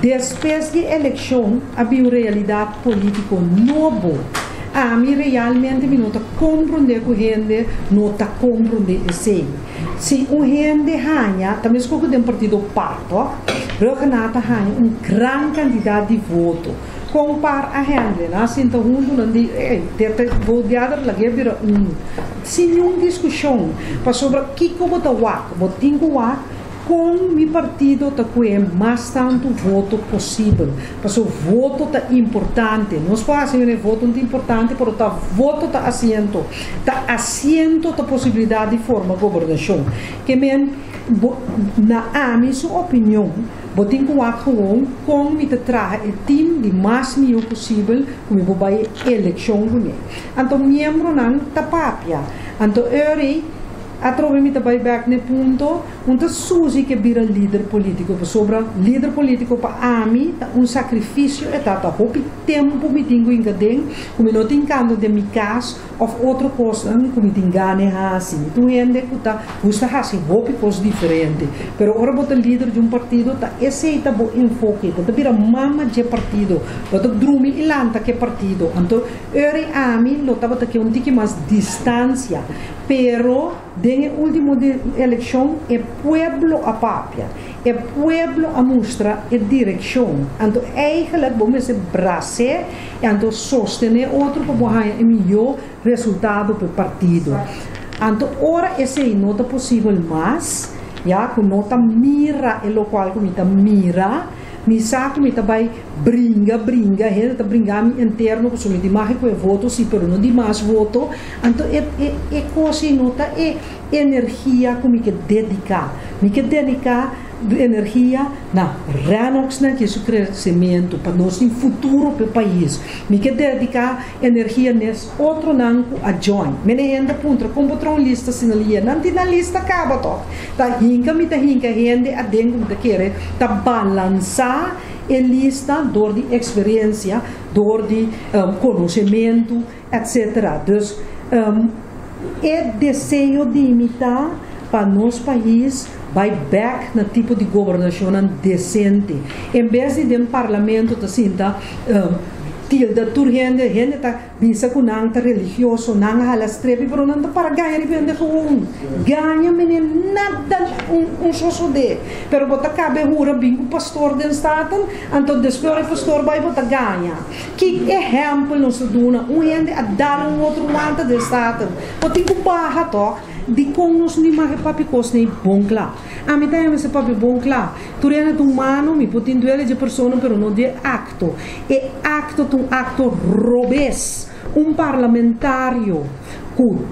Depois de eleição, havia realidade política nova. A mim realmente está compreender com gente, não está compreender esse. Se um gente ganha, também escolhe de um partido parto, Renata ganha um grande candidato de voto. Compar a gente, né? assim, então, um diz, eh, tete voteada lagi vira um. Sem nenhuma discussão, para sobre o que eu vou dar, vou ter com mi partido está com mais tanto voto possível. Mas o voto está importante. Não se pode fazer voto não importante, mas o voto está assento. Está assento da possibilidade de formar governação. Que men, na a minha opinião, botin com a gewoon com me trazer o time de nível possível como vou vai eleição com ele. Então, membro não está papia. Eu a trove mi tabai back ne punto unta susi che bira leader politico pa sobra leader politico pa ami ta un sacrificio e ta ta hopi tempo mi tingo in gaden come no tincando de mi cas of outro coisa come tingane hasi tu ende kuta gusta hasi hopi cos diferente pero ora bota leader de um partido ta esse ta bo enfoque ta bira mama de partido bota drumi ilanta que partido anto eri ami lo ta bota que un tiki mais distância pero de último de eleição é pueblo a papia, é pueblo a mostrar a direção. Então, eigenlijk vamos se braçar e então sostener outro para ganhar o melhor resultado para o partido. Então, ora esse não é possível mais, já que não mira o local que está mira, mi saco mi tabai bringa bringa he ta bringa mi interno so mi di mahi ko voto si pero no di mas voto. Anto e e e cosi nota e energia que mi que dedicar. Mi que dedicar de energia na renox na que isso crescimento para nós tem futuro para o país. Me quer dedicar energia nesse outro não a join. Me ainda punta como uma lista ali não tem na lista acaba todo tá hinca me tá hinca rende a dentro me querer tá balançar a lista door de experiência door de um, conhecimento etc dus um, é desejo de imitar para nosso país vai back na tipo de governação decente. Em vez de um parlamento assim, tá, um, tilda tur gente, gente tá bisa com nang tá religioso, nang halas trepi, pero para ganhar vende com um. Ganha menino nada um, um sosso de. Pero bota cabe hura bingo pastor den staten, anto despeore pastor vai bota ganha. Que exemplo nos duna, um gente a dar um outro lado den staten. Bota tem barra toch, di kong nos ni mahe papi kos nei bom kla. A mi tayo se papi bom kla. Turiana tu mano mi putin duele de persona pero no de acto. E acto tu acto robes. Um parlamentário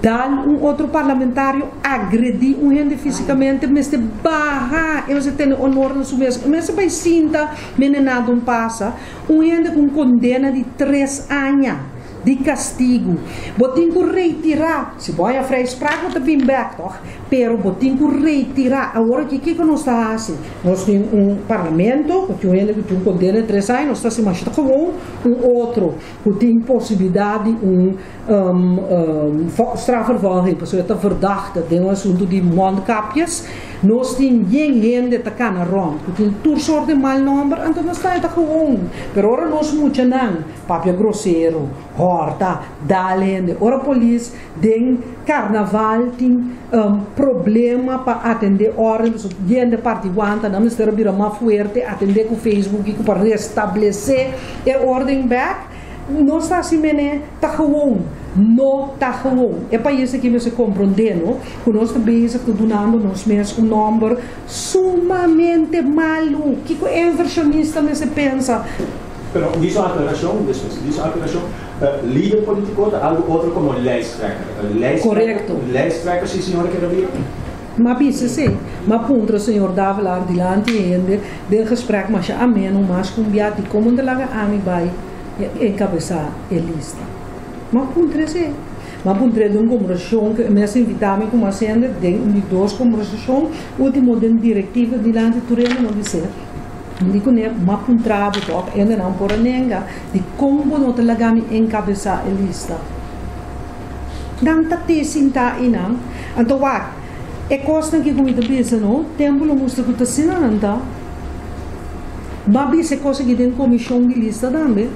dal um outro parlamentário agredir um gente fisicamente, mas te barra, eu se tem honor na sua mesa, mas se vai sinta, menenado um passa, um gente com condena de três anos de castigo. Botin ku retirar, se vai a freis prago te bim back toch, pero botin ku retirar. Agora que que nós está assim? Nós temos um parlamento, que o ele que um condena três anos, nós está se mais como um outro, que tem possibilidade um um, um strafvervolging, pessoa está verdachte, de um assunto de mondkapjes, nós temos geen gente te cana rond, que tem tur soort de mal number, então nós está gewoon. Pero ora nós muito não, papia grosseiro, horta, dalende, ora polis, den carnaval tem um, problema para atender ordens, gente parte guanta, não ministério vira mais forte, atender com o Facebook, para restabelecer a ordem back, nós está assim, está gewoon no gewoon. É para isso que você compreendendo que nós estamos bezig donando nos mesmos um número sumamente maluco. Que é inversionista você pensa? Pero aclaración, después, dice aclaración, uh, líder político, algo otro como lijsttrekker. Uh, lijsttrekker Correcto. Lijsttrekker, sí, señora, que lo Maar bisa sim, mas punto o senhor dava lá adiante ainda del gesprek, mas ameno, mas com biati como de laga ami vai encabeçar a lista. Mas punto é mas punto de uma conversação que me invitava como sendo de duas conversações, último de diretiva de lá de Turena não dizer. Digo né, mas um trabalho toch, ainda não por nenga, de como não te lagami encabeçar a lista. Dan tate sinta inang, anto wak, e costa que comida bisa no, tempo lo mostra que tá sinanta. Babi se coisa que tem comissão de lista também.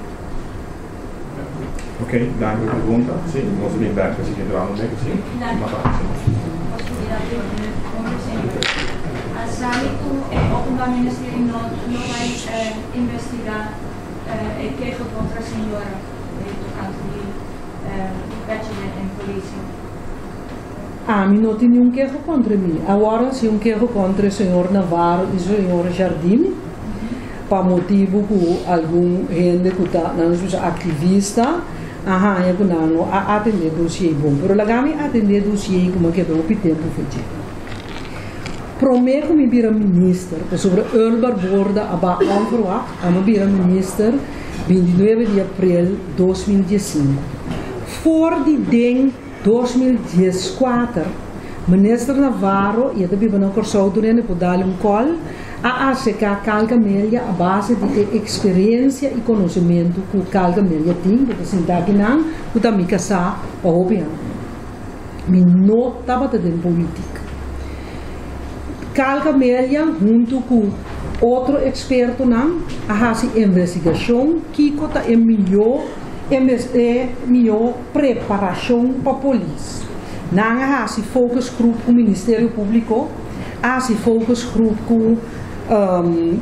Ok, dank u pergunta. Sim, nós vamos back para seguir lá no meio, sim. Uma parte. Sabe que o Openbaar Ministerie não, não vai eh, investigar eh, a queixa contra a senhora tocante de eh, badging em polícia? A mim não tem nenhum queijo contra mim. Agora, se um queijo contra o senhor Navarro e o senhor Jardim, para motivo que algum gente que está, não ativista, aha, é que não, a atender dossiê bom. Pero lagami atender dossiê como que do tempo feito. Prometo me vira minister, sobre urbar borda aba onverwacht, a me vira minister 29 de abril 2015. Voor die ding 2014, minister Navarro, e também não corso durante por dar um call, a ACK Calcamelia a base de experiência e conhecimento que o Calcamelia tem, porque assim daqui não, o da mica sa, óbvio. Me não estava dentro política. Calcamelia, junto com outro experto não, a investigação que é melhor é melhor preparação para a polícia. Não há se focus group com o Ministério Público, há se focus group com um,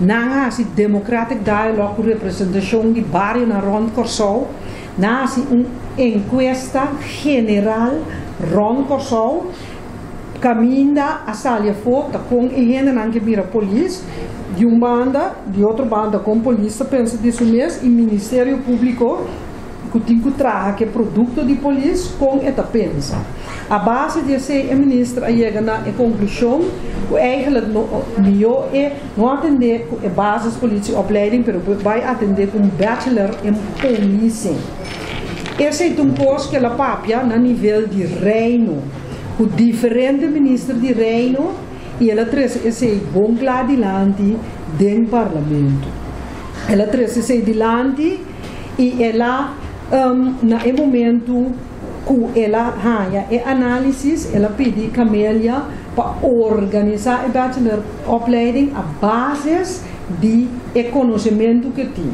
não há se democratic dialogue representação de bairro na rond Corsol, há se uma encuesta general rond Corsol, caminha a salia fora com a gente não que vira polícia, de uma banda, de outra banda com polícia, pensa disso mesmo, e Ministério Público que tem que que produto de polícia com esta pensa. A base de ser a ministra chega na conclusão que eigenlijk no, melhor é não atender a base de polícia opleiding, mas vai atender com bachelor em polícia. Esse é um posto que ela papia na nível de reino, com diferente ministro de reino, e ela traz esse bom lá adiante do parlamento. Ela traz esse adiante e ela, um, na momento que ela ganha é análise, ela pede Camélia para organizar a bachelor opleiding a bases de conhecimento que tem.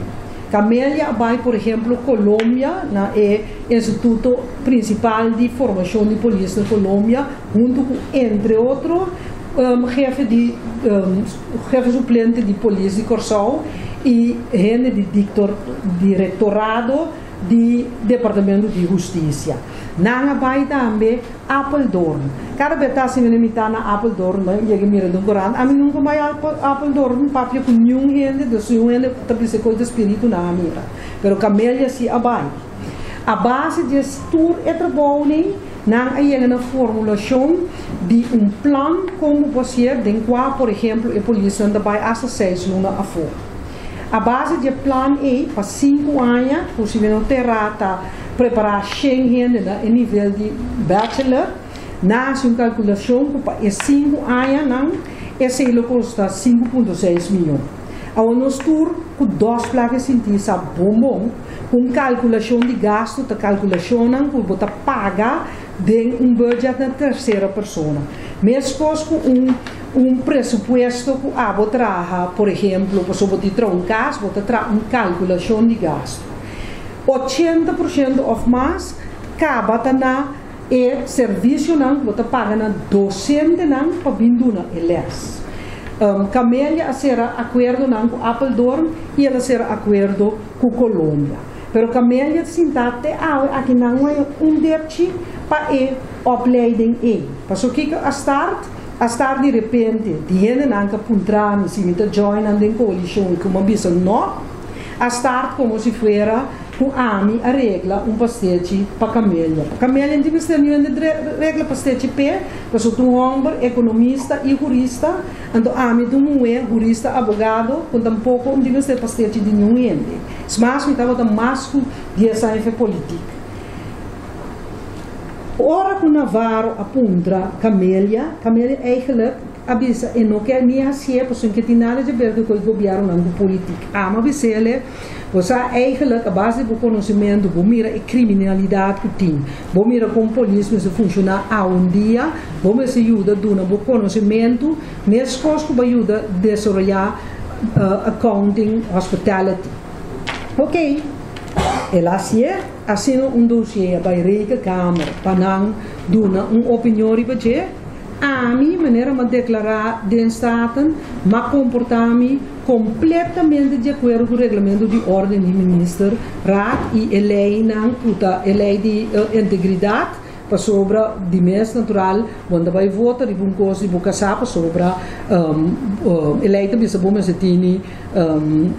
Camélia vai, por exemplo, Colômbia, na é Instituto Principal de Formação de Polícia da Colômbia, junto com, entre outros, um, chefe, de, um, chefe suplente de Polícia de Corsol e gente de diretorado de Departamento de Justiça. Nanga vai também Apeldoorn. Cada vez que se limita na Apeldoorn, e que mira do Coran, a mim nunca vai Apeldoorn, papia com nenhum gente, de sua gente, também se coisa espírito na mira. Pero camelha se abai. A base de tour é trabalho na na formulação de um plano como você, de qual, por exemplo, a polícia anda vai a seis luna a fora. A base de plano é para cinco anos, possivelmente terá preparar Schengen a nível de bachelor, na sua calculação, para cinco anos, não, esse ele custa 5,6 milhões. A nós tour com duas placas bom bom, com calculação de gasto, a calculação não, que você paga de um budget da terceira pessoa. Mesmo com um um pressuposto que ah, vou trazer, por exemplo, você pode trazer um caso, vou trazer uma calculação de gasto. 80% ou mais acaba na serviço não você paga na docente não para binduna eles um, Camélia a ser acordo não com Apple Dorm e ela ser acordo com Colômbia pero Camélia sintate ah aqui não é um debte para e opleiding e. Para o que a start a start de repente tiene não que puntrani se me join and in coalition como bisa no a start como se fuera com AMI a regra um pastete para camelha. Camelha não ser nenhuma regra pastete P, mas o um homem economista e jurista, então AMI não é jurista, advogado, com tampouco não ser pastete de nenhum ente. Mas me estava mais de essa política. Ora que Navarro apunta camelha, camelha eigenlijk abisa e não quer nem assim, porque tem nada de ver com o governo não político. Ah, mas bisele você eigenlijk a base do conhecimento, você mira a criminalidade que tem. Você mira como a polícia se funciona há um dia, você ajuda a dar o conhecimento, mesmo que você ajuda a desenvolver uh, accounting, hospitality. Ok. Ela se assina um dossiê para a Câmara, para não dar uma opinião a mim, maneira de declarar de Staten, mas comportar-me completamente de acordo com o regulamento de ordem do ministro, RAD e a lei, não, a lei de uh, integridade, sobre de mês natural, quando vai votar e um coisa de boca sapa sobre um, uh, eleita bisa bom mas tem um,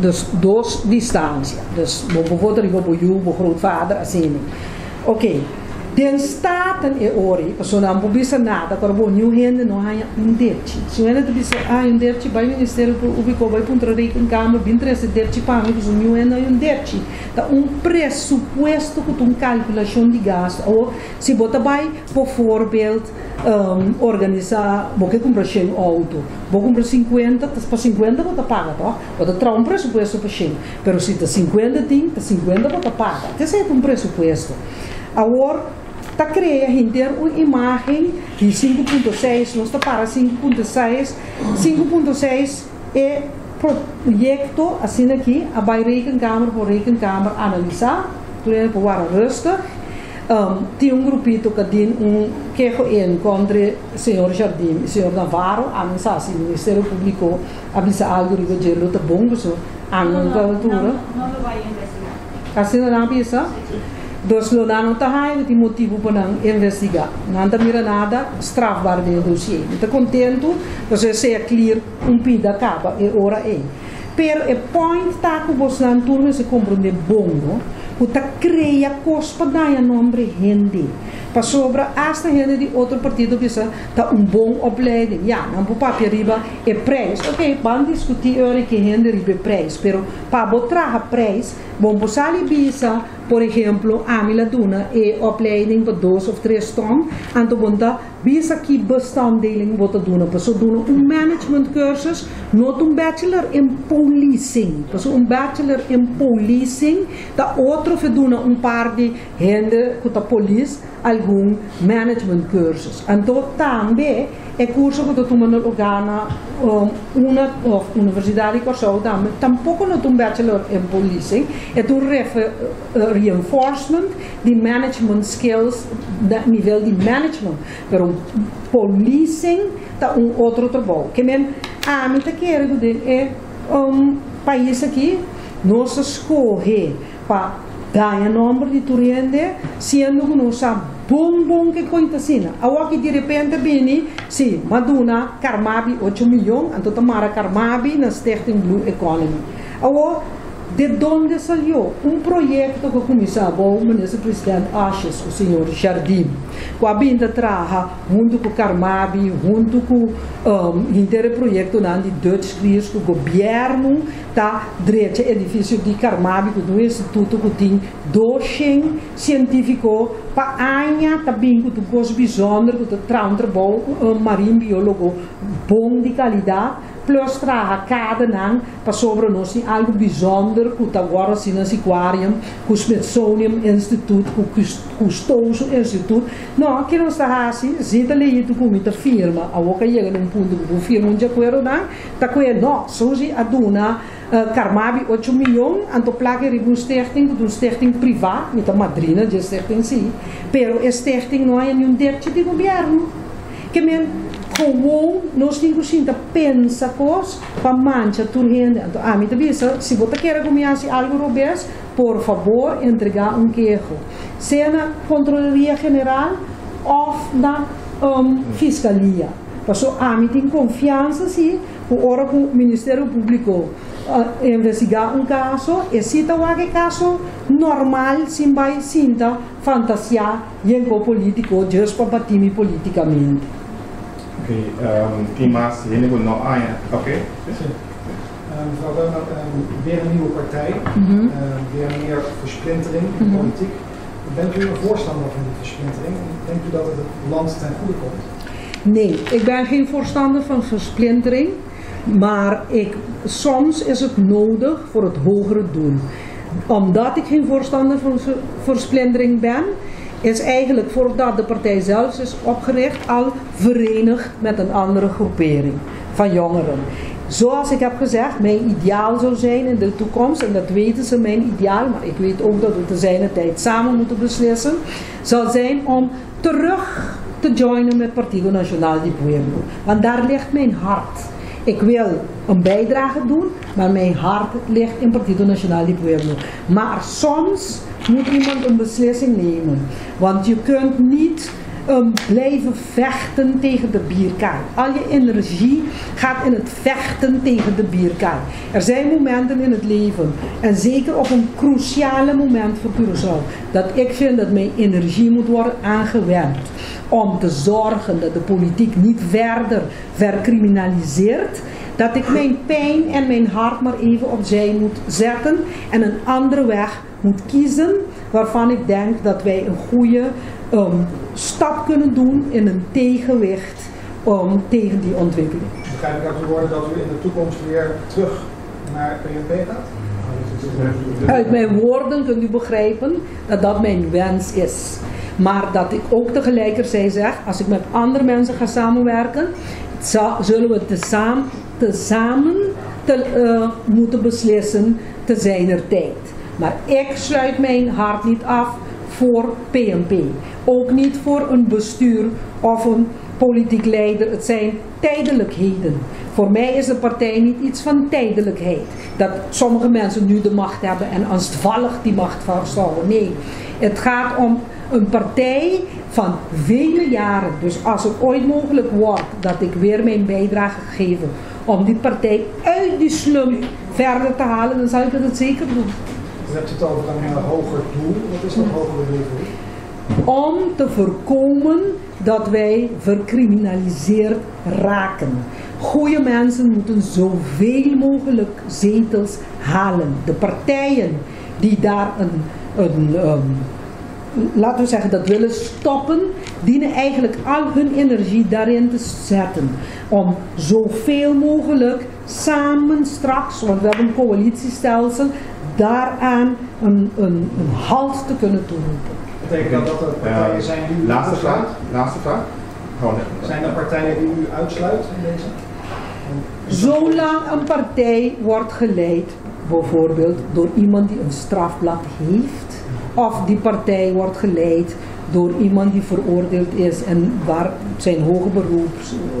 das duas distâncias, das vou votar e vou o vou grootvader assim. Ok. Den staten e ori, so não bisa nada, agora bom, new hende não há um debte. Se o hende bisa, ah, um debte, vai ministério ubicou, vai puntra rei com câmara, bin três debte para mim, so new hende um debte. Tá um pressuposto com uma calculação de gasto, ou se bota vai, por voorbeeld, um, organizar, vou que comprar um auto, vou comprar 50, para 50 vou paga, tá? Vou ter um pressuposto para 100, pero se tá 50 tem, tá 50 vou paga. Esse é um pressuposto. Agora, está criando uma imagem de 5.6, não está para 5.6. 5.6 é projeto, assim aqui, a vai por rekencâmara analisar, turene para vara rusta. Um, tem um grupito que tem um queijo contra o senhor Jardim o senhor Navarro, a mensagem do Ministério Público avisa algo de que ele está bom, a não, não, não, não vai investigar. Assim não avisa? Dus lo não está aí tem motivo para não investigar. Não está mira nada strafbaar de dossiê. Está contento, se é clear um pida acaba e ora é. Pero o point tá que você não turma se compreende bom, o ta cria cospa daia nombre gente. Para sobra esta gente de outro partido que tá um bom opleiding. Ja, não vou papel riba é preço. Ok, vamos discutir hora que gente riba preço, pero para botar a preço, bom posali bisa, por exemplo, a mila duna e opleiding para dois of três ton, anto bonta bisa que bestanddeling bota duna, para so duna um management cursus, not um bachelor in policing, para so um bachelor in policing, da outro fe duna um par de gente que tá police, algum management cursus. Então também é curso que tu tomando lugar na um, uma of universidade que só também tampouco não um bachelor em policing, é tu reinforcement de management skills da nível de management, pero policing tá um outro trabalho. Que men a mim tá querendo é um país aqui nossa escolhe para dar o nome de turende, sendo que não sabe bom bom que conta sina. Awa que de repente bini si maduna karmabi 8 milhões então tomara karmabi na Stichting Blue Economy. Awa de onde saiu um projeto que começava o ministro-presidente Ashes, o senhor Jardim, com a vinda traga junto com o Carmabi, junto com um, projeto de Dutch Cris, o governo está direito edifício de Carmabi, do instituto que tem docente científico para anha também com os bijzonder, com o trabalho um marinho biólogo bom de qualidade, plus traga cada nang sobre nós algo bijzonder com agora assim nesse aquarium com o Smithsonian Institute com o Stoso Institute não que não está assim zita tu com muita firma. A boca chega num ponto que o firma um jacuero não tá com ele não sozi aduna Karmabi 8 milhões, anto placa de um stichting, de um stichting privado, een madrina de stichting sim, pero stichting não é nenhum derte de governo. Que men gewoon nós temos que pensa para mancha turgente. Então, a mim também se você quer comer algo robês, por favor, entregar um queijo. Seja na Controladoria General ou na um, Fiscalia. Passou a mim tem confiança se o hora que o Ministério Público uh, investigar um caso e cita o caso normal, sem vai sinta fantasiar em político, just para bater politicamente. Oké, um, Tima's, Hinnegel, no, ah ja, oké. Okay. Mevrouw Beumer, uh, weer een nieuwe partij, mm -hmm. uh, weer meer versplintering in de mm -hmm. politiek. Bent u een voorstander van die versplintering? Denkt u dat het het land ten goede komt? Nee, ik ben geen voorstander van versplintering. Maar ik, soms is het nodig voor het hogere doel. Omdat ik geen voorstander van versplintering ben, is eigenlijk voordat de partij zelf is opgericht al verenigd met een andere groepering van jongeren. Zoals ik heb gezegd, mijn ideaal zou zijn in de toekomst, en dat weten ze mijn ideaal, maar ik weet ook dat we te zijn tijd samen moeten beslissen, zal zijn om terug te joinen met Partido Nacional de Pueblo. Want daar ligt mijn hart. Ik wil een bijdrage doen, maar mijn hart ligt in Partido Nacional de Pueblo. Maar soms moet iemand een beslissing nemen. Want je kunt niet um, blijven vechten tegen de bierkaai. Al je energie gaat in het vechten tegen de bierkaai. Er zijn momenten in het leven, en zeker op een cruciale moment voor Curaçao, dat ik vind dat mijn energie moet worden aangewend om te zorgen dat de politiek niet verder vercriminaliseert. Dat ik mijn pijn en mijn hart maar even opzij moet zetten en een andere weg moet kiezen waarvan ik denk dat wij een goede um, stap kunnen doen in een tegenwicht um, tegen die ontwikkeling. Begrijp ik uit uw woorden dat u in de toekomst weer terug naar PNP gaat? Uit mijn woorden kunt u begrijpen dat dat mijn wens is. Maar dat ik ook tegelijkertijd zeg, als ik met andere mensen ga samenwerken, zullen we tezamen, tezamen te, uh, moeten beslissen te zijner tijd. Maar ik sluit mijn hart niet af voor PNP. Ook niet voor een bestuur of een politiek leider. Het zijn tijdelijkheden. Voor mij is de partij niet iets van tijdelijkheid. Dat sommige mensen nu de macht hebben en angstvallig die macht vasthouden. Nee, het gaat om een partij van vele jaren. Dus als het ooit mogelijk wordt dat ik weer mijn bijdrage geef om die partij uit die slum verder te halen, dan zal ik het zeker doen. U hebt het over een uh, hoger doel. Wat is dat hogere doel om te voorkomen dat wij vercriminaliseerd raken. Goede mensen moeten zoveel mogelijk zetels halen. De partijen die daar een, een ehm, laten we zeggen, dat willen stoppen, dienen eigenlijk al hun energie daarin te zetten. Om zoveel mogelijk samen straks, want we hebben een coalitiestelsel, daaraan een, een, een halt te kunnen toeroepen. Betekent dat dat er partijen zijn die u Laatste uitsluit? vraag. Laatste vraag. Zijn er partijen die u uitsluit in deze? Zolang een partij wordt geleid, bijvoorbeeld door iemand die een strafblad heeft, of die partij wordt geleid door iemand die veroordeeld is en waar zijn hoge beroep,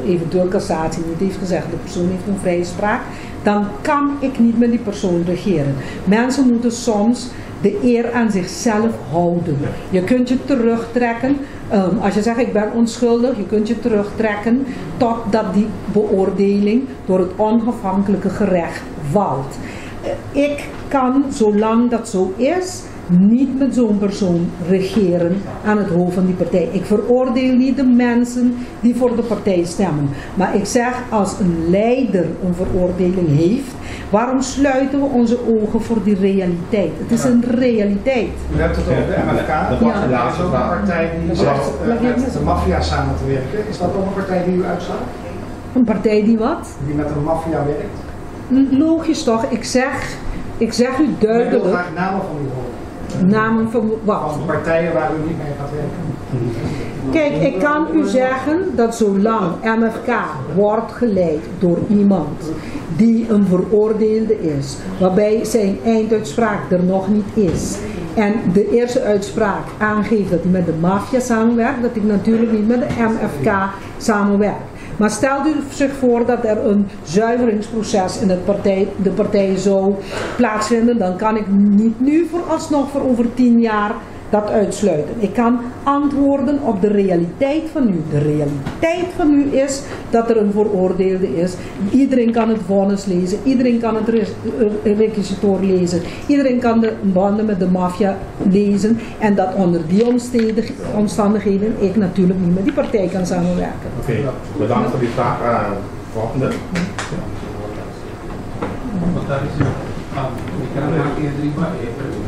eventueel cassatie, niet heeft gezegd, de persoon heeft een vrije spraak, dan kan ik niet met die persoon regeren. Mensen moeten soms de eer aan zichzelf houden. Je kunt je terugtrekken. ehm, als je zegt ik ben onschuldig, je kunt je terugtrekken totdat die beoordeling door het onafhankelijke gerecht valt. Eh, Ik kan, zolang dat zo is, niet met zo'n persoon regeren aan het hoofd van die partij. Ik veroordeel niet de mensen die voor de partij stemmen. Maar ik zeg, als een leider een veroordeling heeft, waarom sluiten we onze ogen voor die realiteit? Het is een realiteit. U hebt het over de MFK. Dat was de een vraag. partij die Dat zegt eh, met de maffia samen te werken. Is dat ook een partij die u uitslaat? Een partij die wat? Die met de maffia werkt? Logisch toch, ik zeg, ik zeg u Ik wil duidelijk graag namen van u horen. Namen van wat? Van partijen waar u niet mee gaat werken. Kijk, ik kan u zeggen dat zolang MFK wordt geleid door iemand die een veroordeelde is, waarbij zijn einduitspraak er nog niet is, en de eerste uitspraak aangeeft dat hij met de maffia samenwerkt, dat ik natuurlijk niet met de MFK samenwerk. Maar stelt u zich voor dat er een zuiveringsproces in het partij, de partij zou plaatsvinden, dan kan ik niet nu vooralsnog voor over tien jaar dat uitsluiten. Ik kan antwoorden op de realiteit van u. De realiteit van u is dat er een veroordeelde is. Iedereen kan het vonnis lezen, iedereen kan het eh, requisitor lezen, iedereen kan de banden met de maffia lezen. En dat onder die omstandigheden ik natuurlijk niet met die partij kan samenwerken. Oké, bedankt voor die vraag. Eh, volgende. Ah, mi chiamo Martin Driba e pregunta di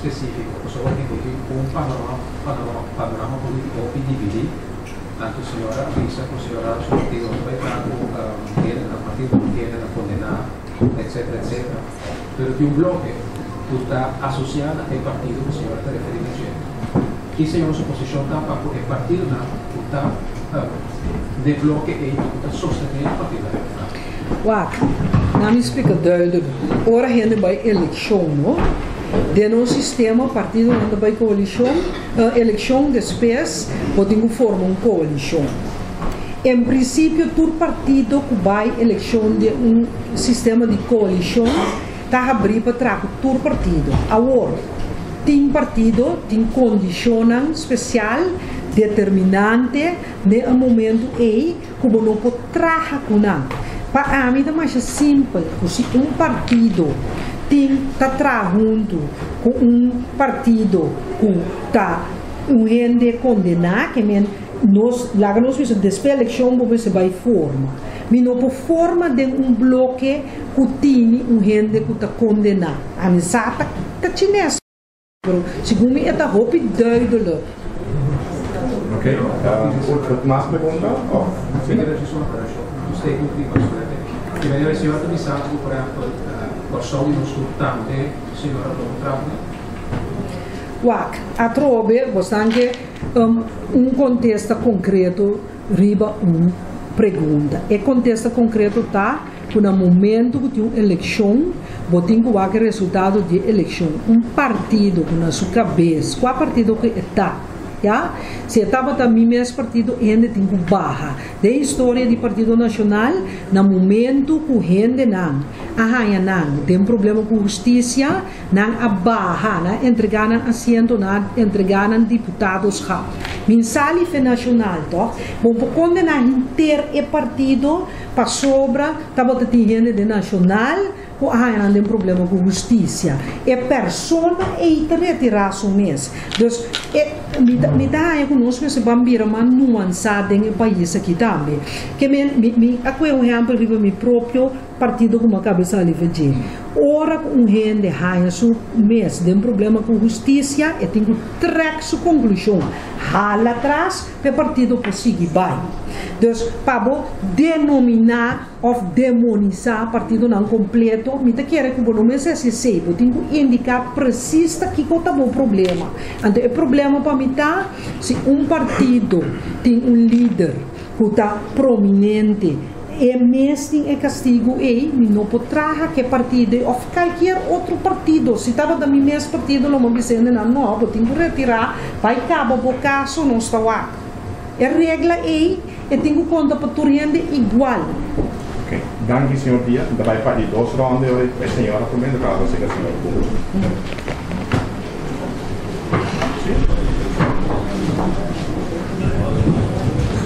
un contesto más specifico, cosa vuol dire che un panorama, panorama, panorama politico PDVD, tanto signora Risa, considerata su partido respetato, tiene la partito tiene la condenada, eccetera, eccetera. Pero que un bloque tú está asociada al partido que signora está refiriendo Y signora su posición está para el partido no, tú está de bloque e tú está sosteniendo el partido democrático. Waak, nou me explica duidelijk. Ora rende bij eleição, no? De no sistema, partido rende bij coalição, uh, eleição depois, podem formar uma coalição. Em princípio, todo partido que vai eleição de um sistema de coalição, está abrir para trago todo partido. Agora, tem partido, tem condicionam especial, determinante, no momento aí, como não pode com nada. Para mim, é mais simples, se um partido tem tá junto com um partido que está um rende condenar, que men nós, lá nós vemos depois da eleição, você vai forma. Mas não por forma de um bloque que tem um rende que está condenar. A sabe, está chinês. Segundo mim, é da roupa. Oké, eh, goed, más pregunta? Oh, Sí, quiero decir una cosa. Usted continua, scusate. Ti vedeva il signor Per per solito sfruttante, signora Dontrapne. Wak, a trobe, bastante um, um contexto concreto riba um pergunta. E contexto concreto tá no momento tem uma eleição, botem o resultado de eleição, um partido na sua cabeça, qual partido que está, já? Se estava também mesmo partido, tem que barra. Da história do Partido Nacional, no momento que gente não, arranha não, tem problema com justiça, não a barra, entregar assento, não entregar deputados. Mensagem foi nacional, toch? Bom, por condenar inteiro o partido, para sobra, estava gente de nacional, há um problema com justiça. É pessoa e retirar seu mês. Então, é, me me dá aí conosco esse bambira mas nuançada em país aqui também. Que me me me aqui um exemplo de meu próprio partido com uma cabeça ali de ora um rende su mês tem um problema com justiça e tem trazer sua conclusão. Hala atrás para o partido conseguir vai. Então para denominar ou demonizar partido não completo me te quer que o nome se sei tem que indicar precisa que está bom problema. Então o problema para mim tá se um partido tem um líder que está prominente e mesmo é castigo. E não pode trazer que partido? Ou qualquer outro partido. Se estava da minha mesmo partido não me dizendo não não vou ter que retirar. Vai cabo o caso não está lá. A regra é e tenho conta para tu igual. Ok, danke senhor Dia. Ainda vai para dois rondas e a senhora também, claro, você que a senhora